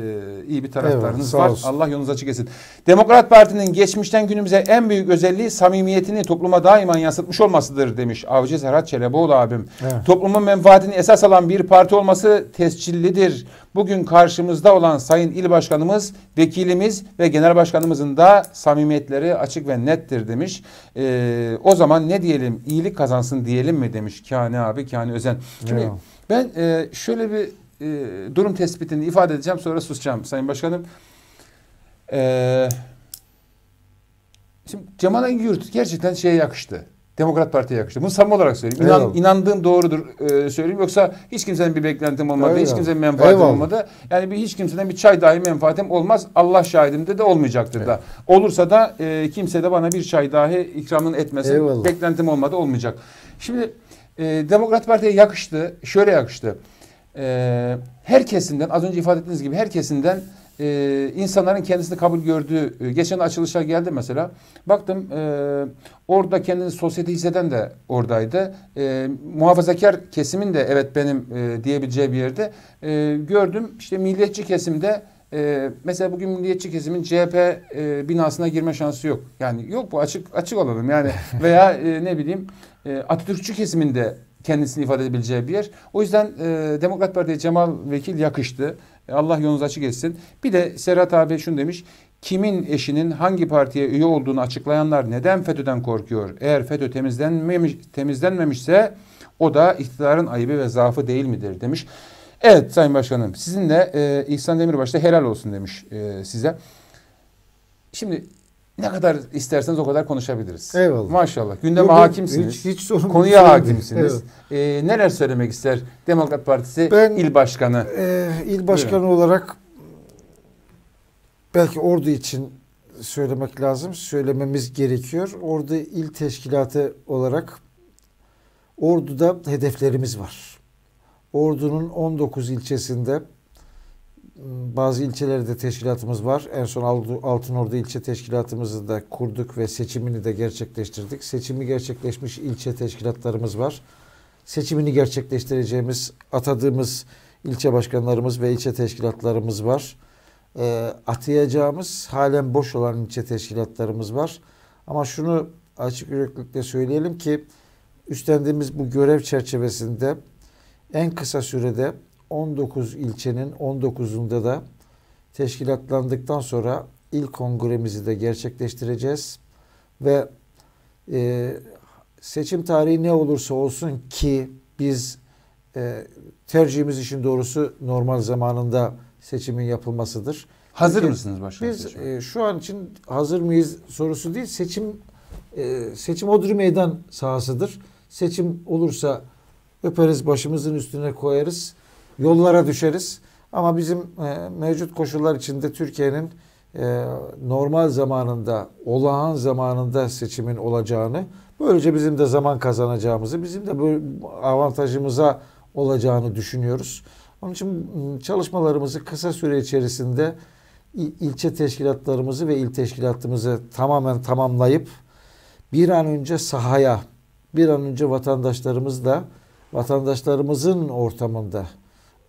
iyi bir taraftarınız evet, var. Olsun. Allah yolunuzu açık etsin. Demokrat Parti'nin geçmişten günümüze en büyük özelliği samimiyetini topluma daima yansıtmış olmasıdır demiş Avcı Serhat Çeleboğlu abim. Evet. Toplumun menfaatini esas alan bir parti olması tescillidir. Bugün karşımızda olan Sayın İl Başkanımız, vekilimiz ve genel başkanımızın da samimiyetleri açık ve nettir demiş. Ee, o zaman ne diyelim iyilik kazansın diyelim mi demiş Kani abi, Kani Özen. Şimdi ben e, şöyle bir e, durum tespitini ifade edeceğim sonra susacağım Sayın Başkanım. Ee, şimdi Cemal Engürt gerçekten şeye yakıştı. Demokrat Parti'ye yakıştı. Bunu samimi olarak söyleyeyim. İnan, Eyvallah. inandığım doğrudur e, söyleyeyim. Yoksa hiç kimsenin bir beklentim olmadı. Hiç Eyvallah. kimsenin menfaatim Eyvallah. olmadı. Yani bir hiç kimseden bir çay dahi menfaatim olmaz. Allah şahidimde de olmayacaktır da. Olursa da e, kimse de bana bir çay dahi ikramın etmesin. Eyvallah. Beklentim olmadı olmayacak. Şimdi e, Demokrat Parti'ye yakıştı. Şöyle yakıştı. E, her kesimden az önce ifade ettiğiniz gibi her kesimden e, insanların kendisini kabul gördüğü e, geçen açılışa geldi mesela. Baktım e, orada kendini sosyete hisseden de oradaydı. E, muhafazakar kesimin de evet benim e, diyebileceği bir yerde e, gördüm. İşte milliyetçi kesimde e, mesela bugün milliyetçi kesimin CHP e, binasına girme şansı yok. Yani yok bu açık açık olalım yani [LAUGHS] veya e, ne bileyim e, Atatürkçü kesiminde kendisini ifade edebileceği bir yer. O yüzden e, Demokrat Parti'ye Cemal Vekil yakıştı. E, Allah yolunuzu açık etsin. Bir de Serhat abi şunu demiş. Kimin eşinin hangi partiye üye olduğunu açıklayanlar neden FETÖ'den korkuyor? Eğer FETÖ temizlenmemiş, temizlenmemişse o da iktidarın ayıbı ve zaafı değil midir demiş. Evet Sayın Başkanım sizinle e, İhsan Demirbaş da helal olsun demiş e, size. Şimdi ne kadar isterseniz o kadar konuşabiliriz. Eyvallah. Maşallah. Gündeme Yok, hakimsiniz. Hiç, hiç sorun Konuya sorun değil. hakimsiniz. Evet. Ee, neler söylemek ister Demokrat Partisi Ben- il başkanı? Ee, il başkanı olarak belki ordu için söylemek lazım. Söylememiz gerekiyor. Ordu il teşkilatı olarak Ordu'da hedeflerimiz var. Ordu'nun 19 ilçesinde bazı ilçelerde teşkilatımız var. En son Altınordu ilçe teşkilatımızı da kurduk ve seçimini de gerçekleştirdik. Seçimi gerçekleşmiş ilçe teşkilatlarımız var. Seçimini gerçekleştireceğimiz, atadığımız ilçe başkanlarımız ve ilçe teşkilatlarımız var. Ee, atayacağımız halen boş olan ilçe teşkilatlarımız var. Ama şunu açık yüreklilikle söyleyelim ki üstlendiğimiz bu görev çerçevesinde en kısa sürede 19 ilçenin 19'unda da teşkilatlandıktan sonra il kongremizi de gerçekleştireceğiz ve e, seçim tarihi ne olursa olsun ki biz e, tercihimiz için doğrusu normal zamanında seçimin yapılmasıdır. Hazır Peki, mısınız başkanım? Biz e, şu an için hazır mıyız sorusu değil. Seçim e, seçim odri meydan sahasıdır. Seçim olursa öperiz başımızın üstüne koyarız. Yollara düşeriz. Ama bizim e, mevcut koşullar içinde Türkiye'nin e, normal zamanında, olağan zamanında seçimin olacağını, böylece bizim de zaman kazanacağımızı, bizim de böyle avantajımıza olacağını düşünüyoruz. Onun için çalışmalarımızı kısa süre içerisinde il- ilçe teşkilatlarımızı ve il teşkilatımızı tamamen tamamlayıp bir an önce sahaya, bir an önce vatandaşlarımızla, vatandaşlarımızın ortamında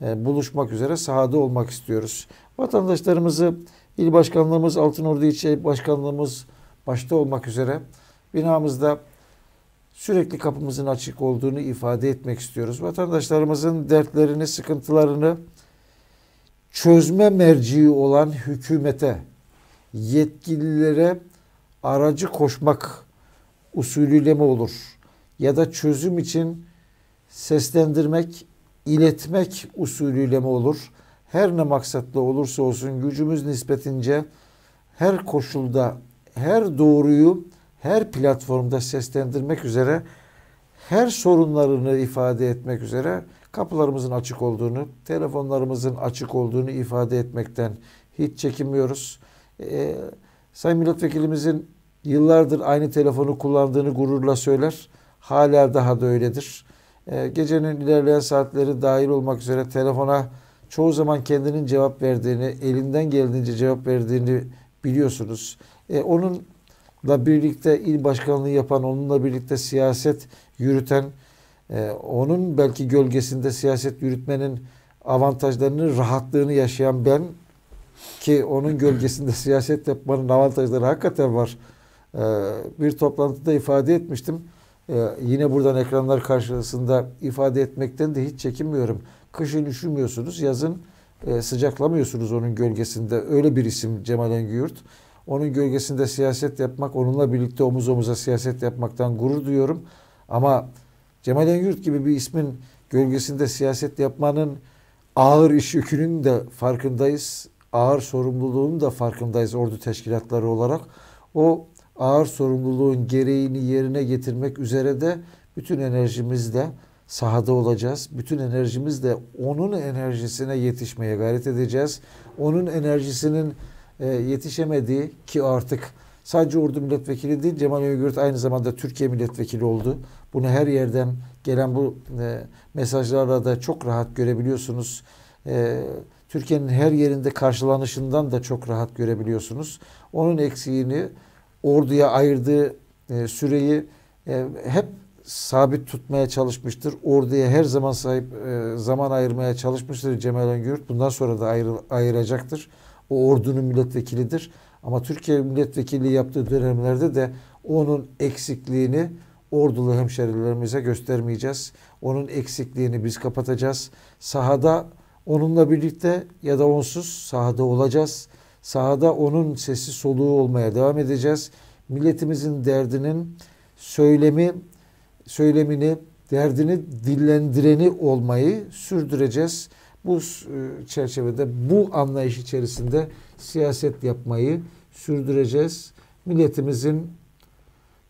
buluşmak üzere sahada olmak istiyoruz. Vatandaşlarımızı il başkanlığımız, Altınordu İlçe Başkanlığımız başta olmak üzere binamızda sürekli kapımızın açık olduğunu ifade etmek istiyoruz. Vatandaşlarımızın dertlerini, sıkıntılarını çözme merciği olan hükümete, yetkililere aracı koşmak usulüyle mi olur? Ya da çözüm için seslendirmek, iletmek usulüyle mi olur? Her ne maksatla olursa olsun gücümüz nispetince her koşulda, her doğruyu her platformda seslendirmek üzere her sorunlarını ifade etmek üzere kapılarımızın açık olduğunu, telefonlarımızın açık olduğunu ifade etmekten hiç çekinmiyoruz. Ee, Sayın Milletvekilimizin yıllardır aynı telefonu kullandığını gururla söyler. Hala daha da öyledir. Ee, gecenin ilerleyen saatleri dahil olmak üzere telefona çoğu zaman kendinin cevap verdiğini, elinden geldiğince cevap verdiğini biliyorsunuz. Ee, onunla birlikte il başkanlığı yapan, onunla birlikte siyaset yürüten, e, onun belki gölgesinde siyaset yürütmenin avantajlarını, rahatlığını yaşayan ben ki onun gölgesinde siyaset yapmanın avantajları hakikaten var. Ee, bir toplantıda ifade etmiştim. Ee, yine buradan ekranlar karşısında ifade etmekten de hiç çekinmiyorum. Kışın üşümüyorsunuz, yazın e, sıcaklamıyorsunuz onun gölgesinde. Öyle bir isim Cemal Engiyurt. Onun gölgesinde siyaset yapmak, onunla birlikte omuz omuza siyaset yapmaktan gurur duyuyorum. Ama Cemal Engiyurt gibi bir ismin gölgesinde siyaset yapmanın ağır iş yükünün de farkındayız. Ağır sorumluluğun da farkındayız ordu teşkilatları olarak. O ağır sorumluluğun gereğini yerine getirmek üzere de bütün enerjimizle sahada olacağız. Bütün enerjimizle onun enerjisine yetişmeye gayret edeceğiz. Onun enerjisinin e, yetişemediği ki artık sadece ordu milletvekili değil Cemal Öngürt aynı zamanda Türkiye milletvekili oldu. Bunu her yerden gelen bu e, mesajlarla da çok rahat görebiliyorsunuz. E, Türkiye'nin her yerinde karşılanışından da çok rahat görebiliyorsunuz. Onun eksiğini orduya ayırdığı e, süreyi e, hep sabit tutmaya çalışmıştır. Orduya her zaman sahip e, zaman ayırmaya çalışmıştır Cemal Öngürt. Bundan sonra da ayrı, ayıracaktır. O ordunun milletvekilidir. Ama Türkiye milletvekili yaptığı dönemlerde de onun eksikliğini ordulu hemşerilerimize göstermeyeceğiz. Onun eksikliğini biz kapatacağız. Sahada onunla birlikte ya da onsuz sahada olacağız. Sahada onun sesi soluğu olmaya devam edeceğiz. Milletimizin derdinin söylemi, söylemini, derdini dillendireni olmayı sürdüreceğiz. Bu e, çerçevede, bu anlayış içerisinde siyaset yapmayı sürdüreceğiz. Milletimizin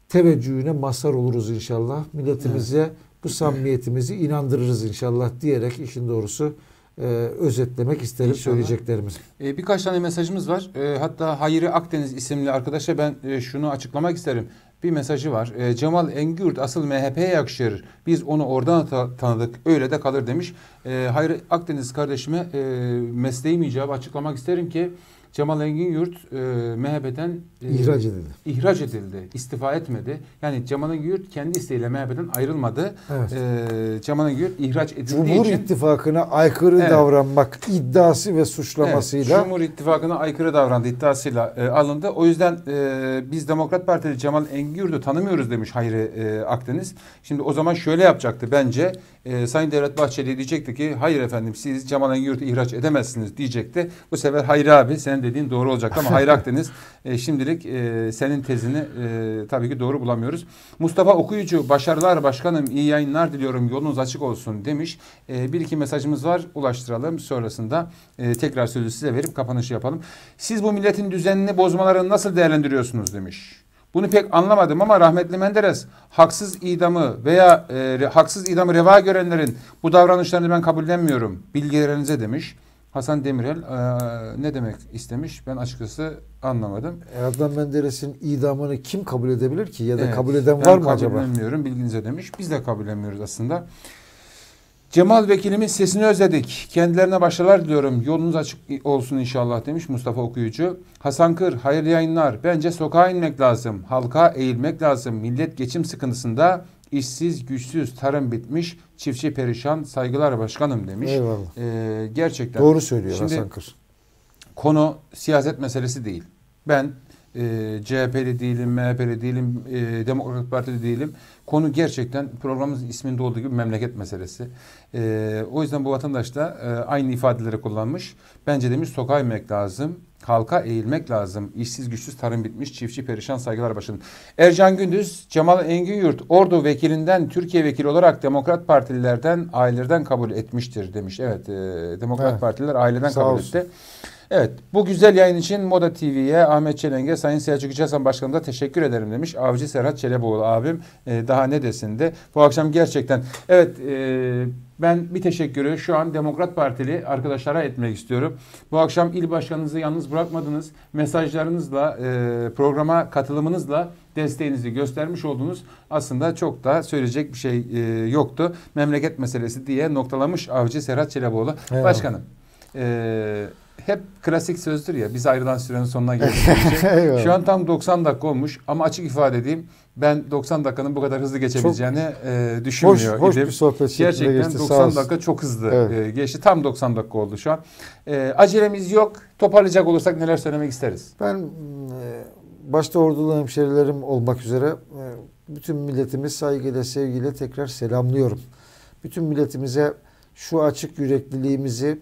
teveccühüne mazhar oluruz inşallah. Milletimize evet. bu samimiyetimizi inandırırız inşallah diyerek işin doğrusu e, özetlemek isterim İnşallah. söyleyeceklerimizi. E, birkaç tane mesajımız var. E, hatta Hayri Akdeniz isimli arkadaşa ben e, şunu açıklamak isterim. Bir mesajı var. E, Cemal Engürt asıl MHP'ye yakışır. Biz onu oradan ta- tanıdık. Öyle de kalır demiş. E, Hayri Akdeniz kardeşime e, mesleğim icabı açıklamak isterim ki Cemal Engin Yurt e, MHP'den e, ihraç edildi. İhraç edildi. İstifa etmedi. Yani Cemal Engin Yurt kendi isteğiyle MHP'den ayrılmadı. Evet. E, Cemal Engin Yurt ihraç edildiği Cumhur için İttifakı'na aykırı evet. davranmak iddiası ve suçlamasıyla evet, Cumhur İttifakı'na aykırı davrandı iddiasıyla e, alındı. O yüzden e, biz Demokrat Partili Cemal Engin Yurt'u tanımıyoruz demiş Hayri e, Akdeniz. Şimdi o zaman şöyle yapacaktı bence. E, Sayın Devlet Bahçeli diyecekti ki hayır efendim siz Cemal Engin Yurt'u ihraç edemezsiniz diyecekti. Bu sefer Hayri abi sen senin dediğin doğru olacak ama Hayri [LAUGHS] Akdeniz e, şimdilik e, senin tezini e, tabii ki doğru bulamıyoruz. Mustafa Okuyucu başarılar başkanım iyi yayınlar diliyorum yolunuz açık olsun demiş. E, bir iki mesajımız var ulaştıralım sonrasında e, tekrar sözü size verip kapanışı yapalım. Siz bu milletin düzenini bozmalarını nasıl değerlendiriyorsunuz demiş. Bunu pek anlamadım ama rahmetli Menderes haksız idamı veya e, haksız idamı reva görenlerin bu davranışlarını ben kabullenmiyorum bilgilerinize demiş. Hasan Demirel e, ne demek istemiş ben açıkçası anlamadım. Adnan Menderes'in idamını kim kabul edebilir ki ya da evet, kabul eden var mı acaba? Ben kabullenmiyorum bilginize demiş. Biz de kabullenmiyoruz aslında. Cemal Vekilimin sesini özledik. Kendilerine başarılar diliyorum. Yolunuz açık olsun inşallah demiş Mustafa Okuyucu. Hasan Kır, hayırlı yayınlar. Bence sokağa inmek lazım. Halka eğilmek lazım. Millet geçim sıkıntısında işsiz, güçsüz, tarım bitmiş, çiftçi perişan, saygılar başkanım demiş. Eyvallah. Ee, gerçekten. Doğru söylüyor Şimdi, Hasan Kır. Konu siyaset meselesi değil. Ben e, CHP'li değilim, MHP'li değilim, e, Demokrat Partili değilim. Konu gerçekten programımızın isminde olduğu gibi memleket meselesi. E, o yüzden bu vatandaş da e, aynı ifadeleri kullanmış. Bence demiş sokağa inmek lazım halka eğilmek lazım. İşsiz güçsüz tarım bitmiş, çiftçi perişan saygılar başının. Ercan Gündüz, Cemal Engin Ordu vekilinden Türkiye vekili olarak Demokrat Partililerden, ailelerden kabul etmiştir demiş. Evet, e, Demokrat evet. Partililer aileden Sağ kabul olsun. etti. Evet bu güzel yayın için Moda TV'ye Ahmet Çelenge Sayın Selçuk İçersen Başkanım teşekkür ederim demiş. Avcı Serhat Çeleboğlu abim e, daha ne desin de bu akşam gerçekten evet e, ben bir teşekkürü şu an Demokrat Partili arkadaşlara etmek istiyorum. Bu akşam il başkanınızı yalnız bırakmadınız. Mesajlarınızla e, programa katılımınızla desteğinizi göstermiş oldunuz. Aslında çok da söyleyecek bir şey e, yoktu. Memleket meselesi diye noktalamış Avcı Serhat Çeleboğlu. Eyvallah. Başkanım. E, hep klasik sözdür ya biz ayrılan sürenin sonuna geldik. Şey. [LAUGHS] Şu an tam 90 dakika olmuş ama açık ifade edeyim ben 90 dakikanın bu kadar hızlı geçebileceğini çok e, düşünmüyor hoş, hoş bir sohbet Gerçekten geçti, 90 dakika çok hızlı evet. e, geçti. Tam 90 dakika oldu şu an. E, acelemiz yok. Toparlayacak olursak neler söylemek isteriz? Ben e, başta ordulu hemşerilerim olmak üzere e, bütün milletimiz saygıyla sevgiyle tekrar selamlıyorum. Bütün milletimize şu açık yürekliliğimizi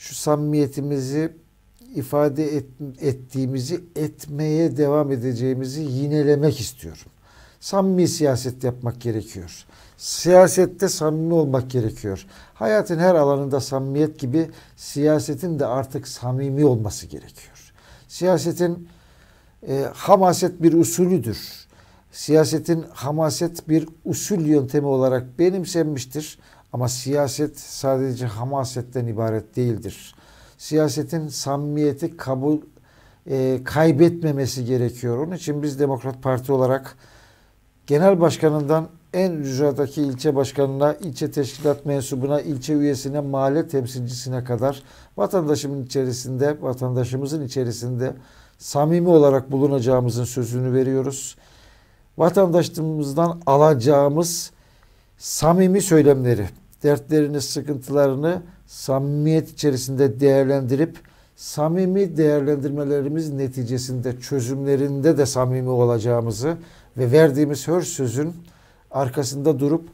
şu samimiyetimizi ifade et, ettiğimizi etmeye devam edeceğimizi yinelemek istiyorum. Samimi siyaset yapmak gerekiyor. Siyasette samimi olmak gerekiyor. Hayatın her alanında samimiyet gibi siyasetin de artık samimi olması gerekiyor. Siyasetin e, hamaset bir usulüdür. Siyasetin hamaset bir usul yöntemi olarak benimsenmiştir. Ama siyaset sadece hamasetten ibaret değildir. Siyasetin samimiyeti kabul e, kaybetmemesi gerekiyor. Onun için biz Demokrat Parti olarak genel başkanından en ücradaki ilçe başkanına, ilçe teşkilat mensubuna, ilçe üyesine, mahalle temsilcisine kadar vatandaşımın içerisinde, vatandaşımızın içerisinde samimi olarak bulunacağımızın sözünü veriyoruz. Vatandaşımızdan alacağımız samimi söylemleri, dertlerini, sıkıntılarını samimiyet içerisinde değerlendirip samimi değerlendirmelerimiz neticesinde çözümlerinde de samimi olacağımızı ve verdiğimiz her sözün arkasında durup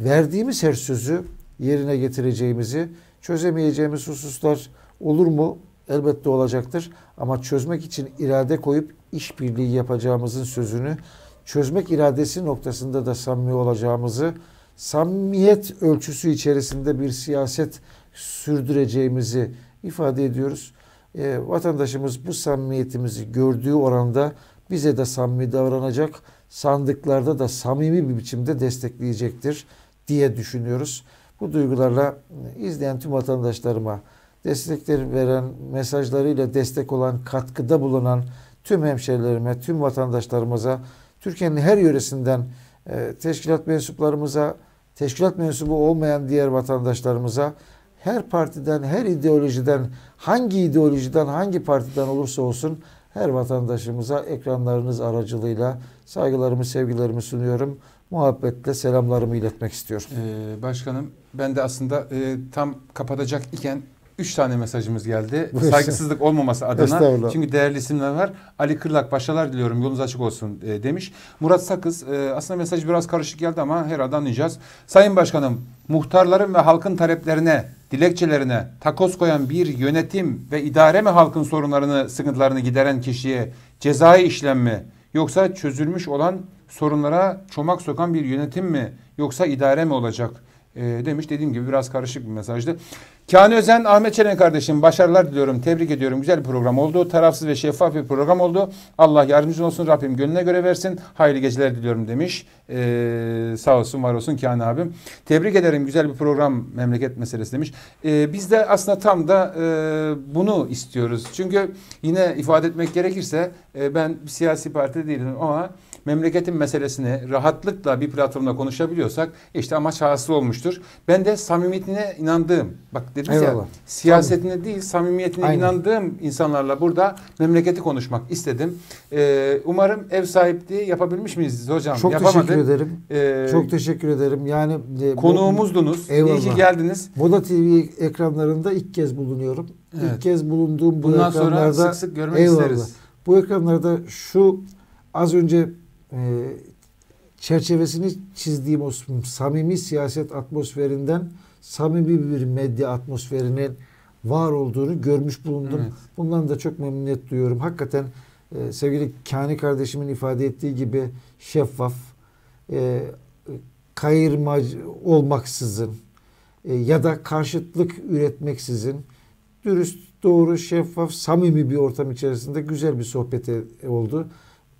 verdiğimiz her sözü yerine getireceğimizi, çözemeyeceğimiz hususlar olur mu? Elbette olacaktır. Ama çözmek için irade koyup işbirliği yapacağımızın sözünü, çözmek iradesi noktasında da samimi olacağımızı, samimiyet ölçüsü içerisinde bir siyaset sürdüreceğimizi ifade ediyoruz. E, vatandaşımız bu samimiyetimizi gördüğü oranda bize de samimi davranacak sandıklarda da samimi bir biçimde destekleyecektir diye düşünüyoruz. Bu duygularla izleyen tüm vatandaşlarıma destekler veren, mesajlarıyla destek olan, katkıda bulunan tüm hemşerilerime, tüm vatandaşlarımıza, Türkiye'nin her yöresinden e, teşkilat mensuplarımıza, teşkilat mensubu olmayan diğer vatandaşlarımıza, her partiden, her ideolojiden, hangi ideolojiden, hangi partiden olursa olsun her vatandaşımıza ekranlarınız aracılığıyla saygılarımı, sevgilerimi sunuyorum. Muhabbetle selamlarımı iletmek istiyorum. Ee, başkanım ben de aslında e, tam kapatacak iken 3 tane mesajımız geldi. Buyursun. Saygısızlık olmaması adına. Çünkü değerli isimler var. Ali Kırlak başarılar diliyorum. Yolunuz açık olsun e, demiş. Murat Sakız e, aslında mesaj biraz karışık geldi ama herhalde anlayacağız. Sayın Başkanım muhtarların ve halkın taleplerine dilekçelerine takoz koyan bir yönetim ve idare mi halkın sorunlarını, sıkıntılarını gideren kişiye cezai işlem mi? Yoksa çözülmüş olan sorunlara çomak sokan bir yönetim mi? Yoksa idare mi olacak? E, demiş. Dediğim gibi biraz karışık bir mesajdı. Kani Özen, Ahmet Çelen kardeşim başarılar diliyorum. Tebrik ediyorum. Güzel bir program oldu. Tarafsız ve şeffaf bir program oldu. Allah yardımcın olsun. Rabbim gönlüne göre versin. Hayırlı geceler diliyorum demiş. Ee, sağ olsun var olsun Kani abim. Tebrik ederim. Güzel bir program memleket meselesi demiş. Ee, biz de aslında tam da e, bunu istiyoruz. Çünkü yine ifade etmek gerekirse e, ben bir siyasi parti değilim ama memleketin meselesini rahatlıkla bir platformda konuşabiliyorsak işte amaç hasıl olmuştur. Ben de samimiyetine inandığım, bak dediniz ya Eyvallah. siyasetine değil samimiyetine Aynen. inandığım insanlarla burada memleketi konuşmak istedim. Ee, umarım ev sahipliği yapabilmiş miyiz hocam? Çok Yapamadık. teşekkür ederim. Ee, Çok teşekkür ederim. Yani e, konuğumuzdunuz. İyi Eyvallah. ki geldiniz. Moda TV ekranlarında ilk kez bulunuyorum. Evet. İlk kez bulunduğum bu Bundan sonra ekranlarda sık sık görmek Eyvallah. isteriz. Bu ekranlarda şu az önce e, çerçevesini çizdiğim o samimi siyaset atmosferinden samimi bir medya atmosferinin var olduğunu görmüş bulundum. Evet. Bundan da çok memnuniyet duyuyorum. Hakikaten e, sevgili Kani kardeşimin ifade ettiği gibi şeffaf, e, kayırma olmaksızın e, ya da karşıtlık üretmeksizin dürüst, doğru, şeffaf, samimi bir ortam içerisinde güzel bir sohbet e- oldu.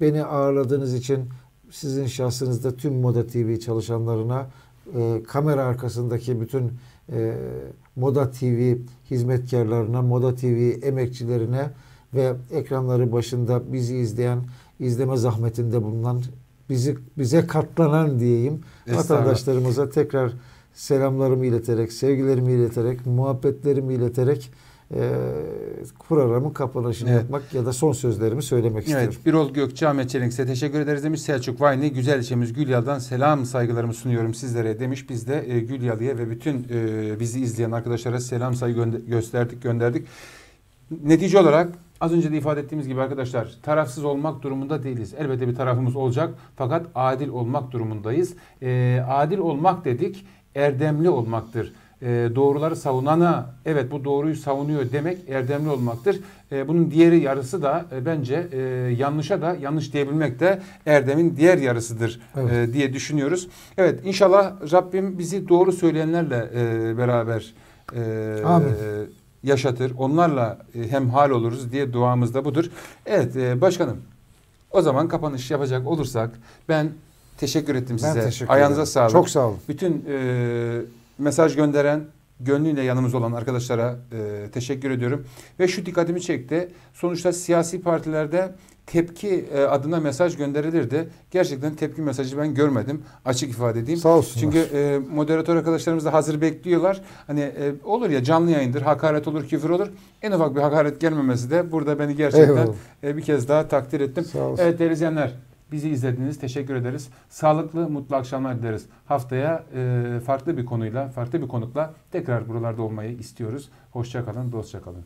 Beni ağırladığınız için sizin şahsınızda tüm Moda TV çalışanlarına, e, kamera arkasındaki bütün e, Moda TV hizmetkarlarına, Moda TV emekçilerine ve ekranları başında bizi izleyen, izleme zahmetinde bulunan, bizi bize katlanan diyeyim vatandaşlarımıza tekrar selamlarımı ileterek, sevgilerimi ileterek, muhabbetlerimi ileterek e, programın kapanışını Evet. yapmak ya da son sözlerimi söylemek istiyorum. Evet, Birol Gökçe Ahmet Çelik size teşekkür ederiz demiş. Selçuk Vayni, güzel ilçemiz Gülyalı'dan selam saygılarımı sunuyorum sizlere demiş. Biz de e, Gülyalı'ya ve bütün e, bizi izleyen arkadaşlara selam saygı gönde- gösterdik, gönderdik. Netice olarak az önce de ifade ettiğimiz gibi arkadaşlar tarafsız olmak durumunda değiliz. Elbette bir tarafımız olacak fakat adil olmak durumundayız. E, adil olmak dedik erdemli olmaktır. E, doğruları savunana evet bu doğruyu savunuyor demek erdemli olmaktır. E, bunun diğeri yarısı da e, bence e, yanlışa da yanlış diyebilmek de erdemin diğer yarısıdır Evet. e, diye düşünüyoruz. Evet inşallah Rabbim bizi doğru söyleyenlerle e, beraber e, Amin. yaşatır. Onlarla e, hemhal oluruz diye duamız da budur. Evet e, başkanım o zaman kapanış yapacak olursak ben teşekkür ettim Ben size. teşekkür Ayağınıza sağlık. Çok sağ olun. Bütün e, mesaj gönderen, gönlüyle yanımızda olan arkadaşlara e, teşekkür ediyorum. Ve şu dikkatimi çekti. Sonuçta siyasi partilerde tepki e, adına mesaj gönderilirdi. Gerçekten tepki mesajı ben görmedim. Açık ifade edeyim. Sağ olsunlar. Çünkü e, moderatör arkadaşlarımız da hazır bekliyorlar. Hani e, olur ya canlı yayındır, hakaret olur, küfür olur. En ufak bir hakaret gelmemesi de burada beni gerçekten Eyvallah. e, bir kez daha takdir ettim. Sağ olsun. Evet değerli izleyenler bizi izlediğiniz teşekkür ederiz. Sağlıklı, mutlu akşamlar dileriz. Haftaya e, farklı bir konuyla, farklı bir konukla tekrar buralarda olmayı istiyoruz. Hoşça kalın, dostça kalın.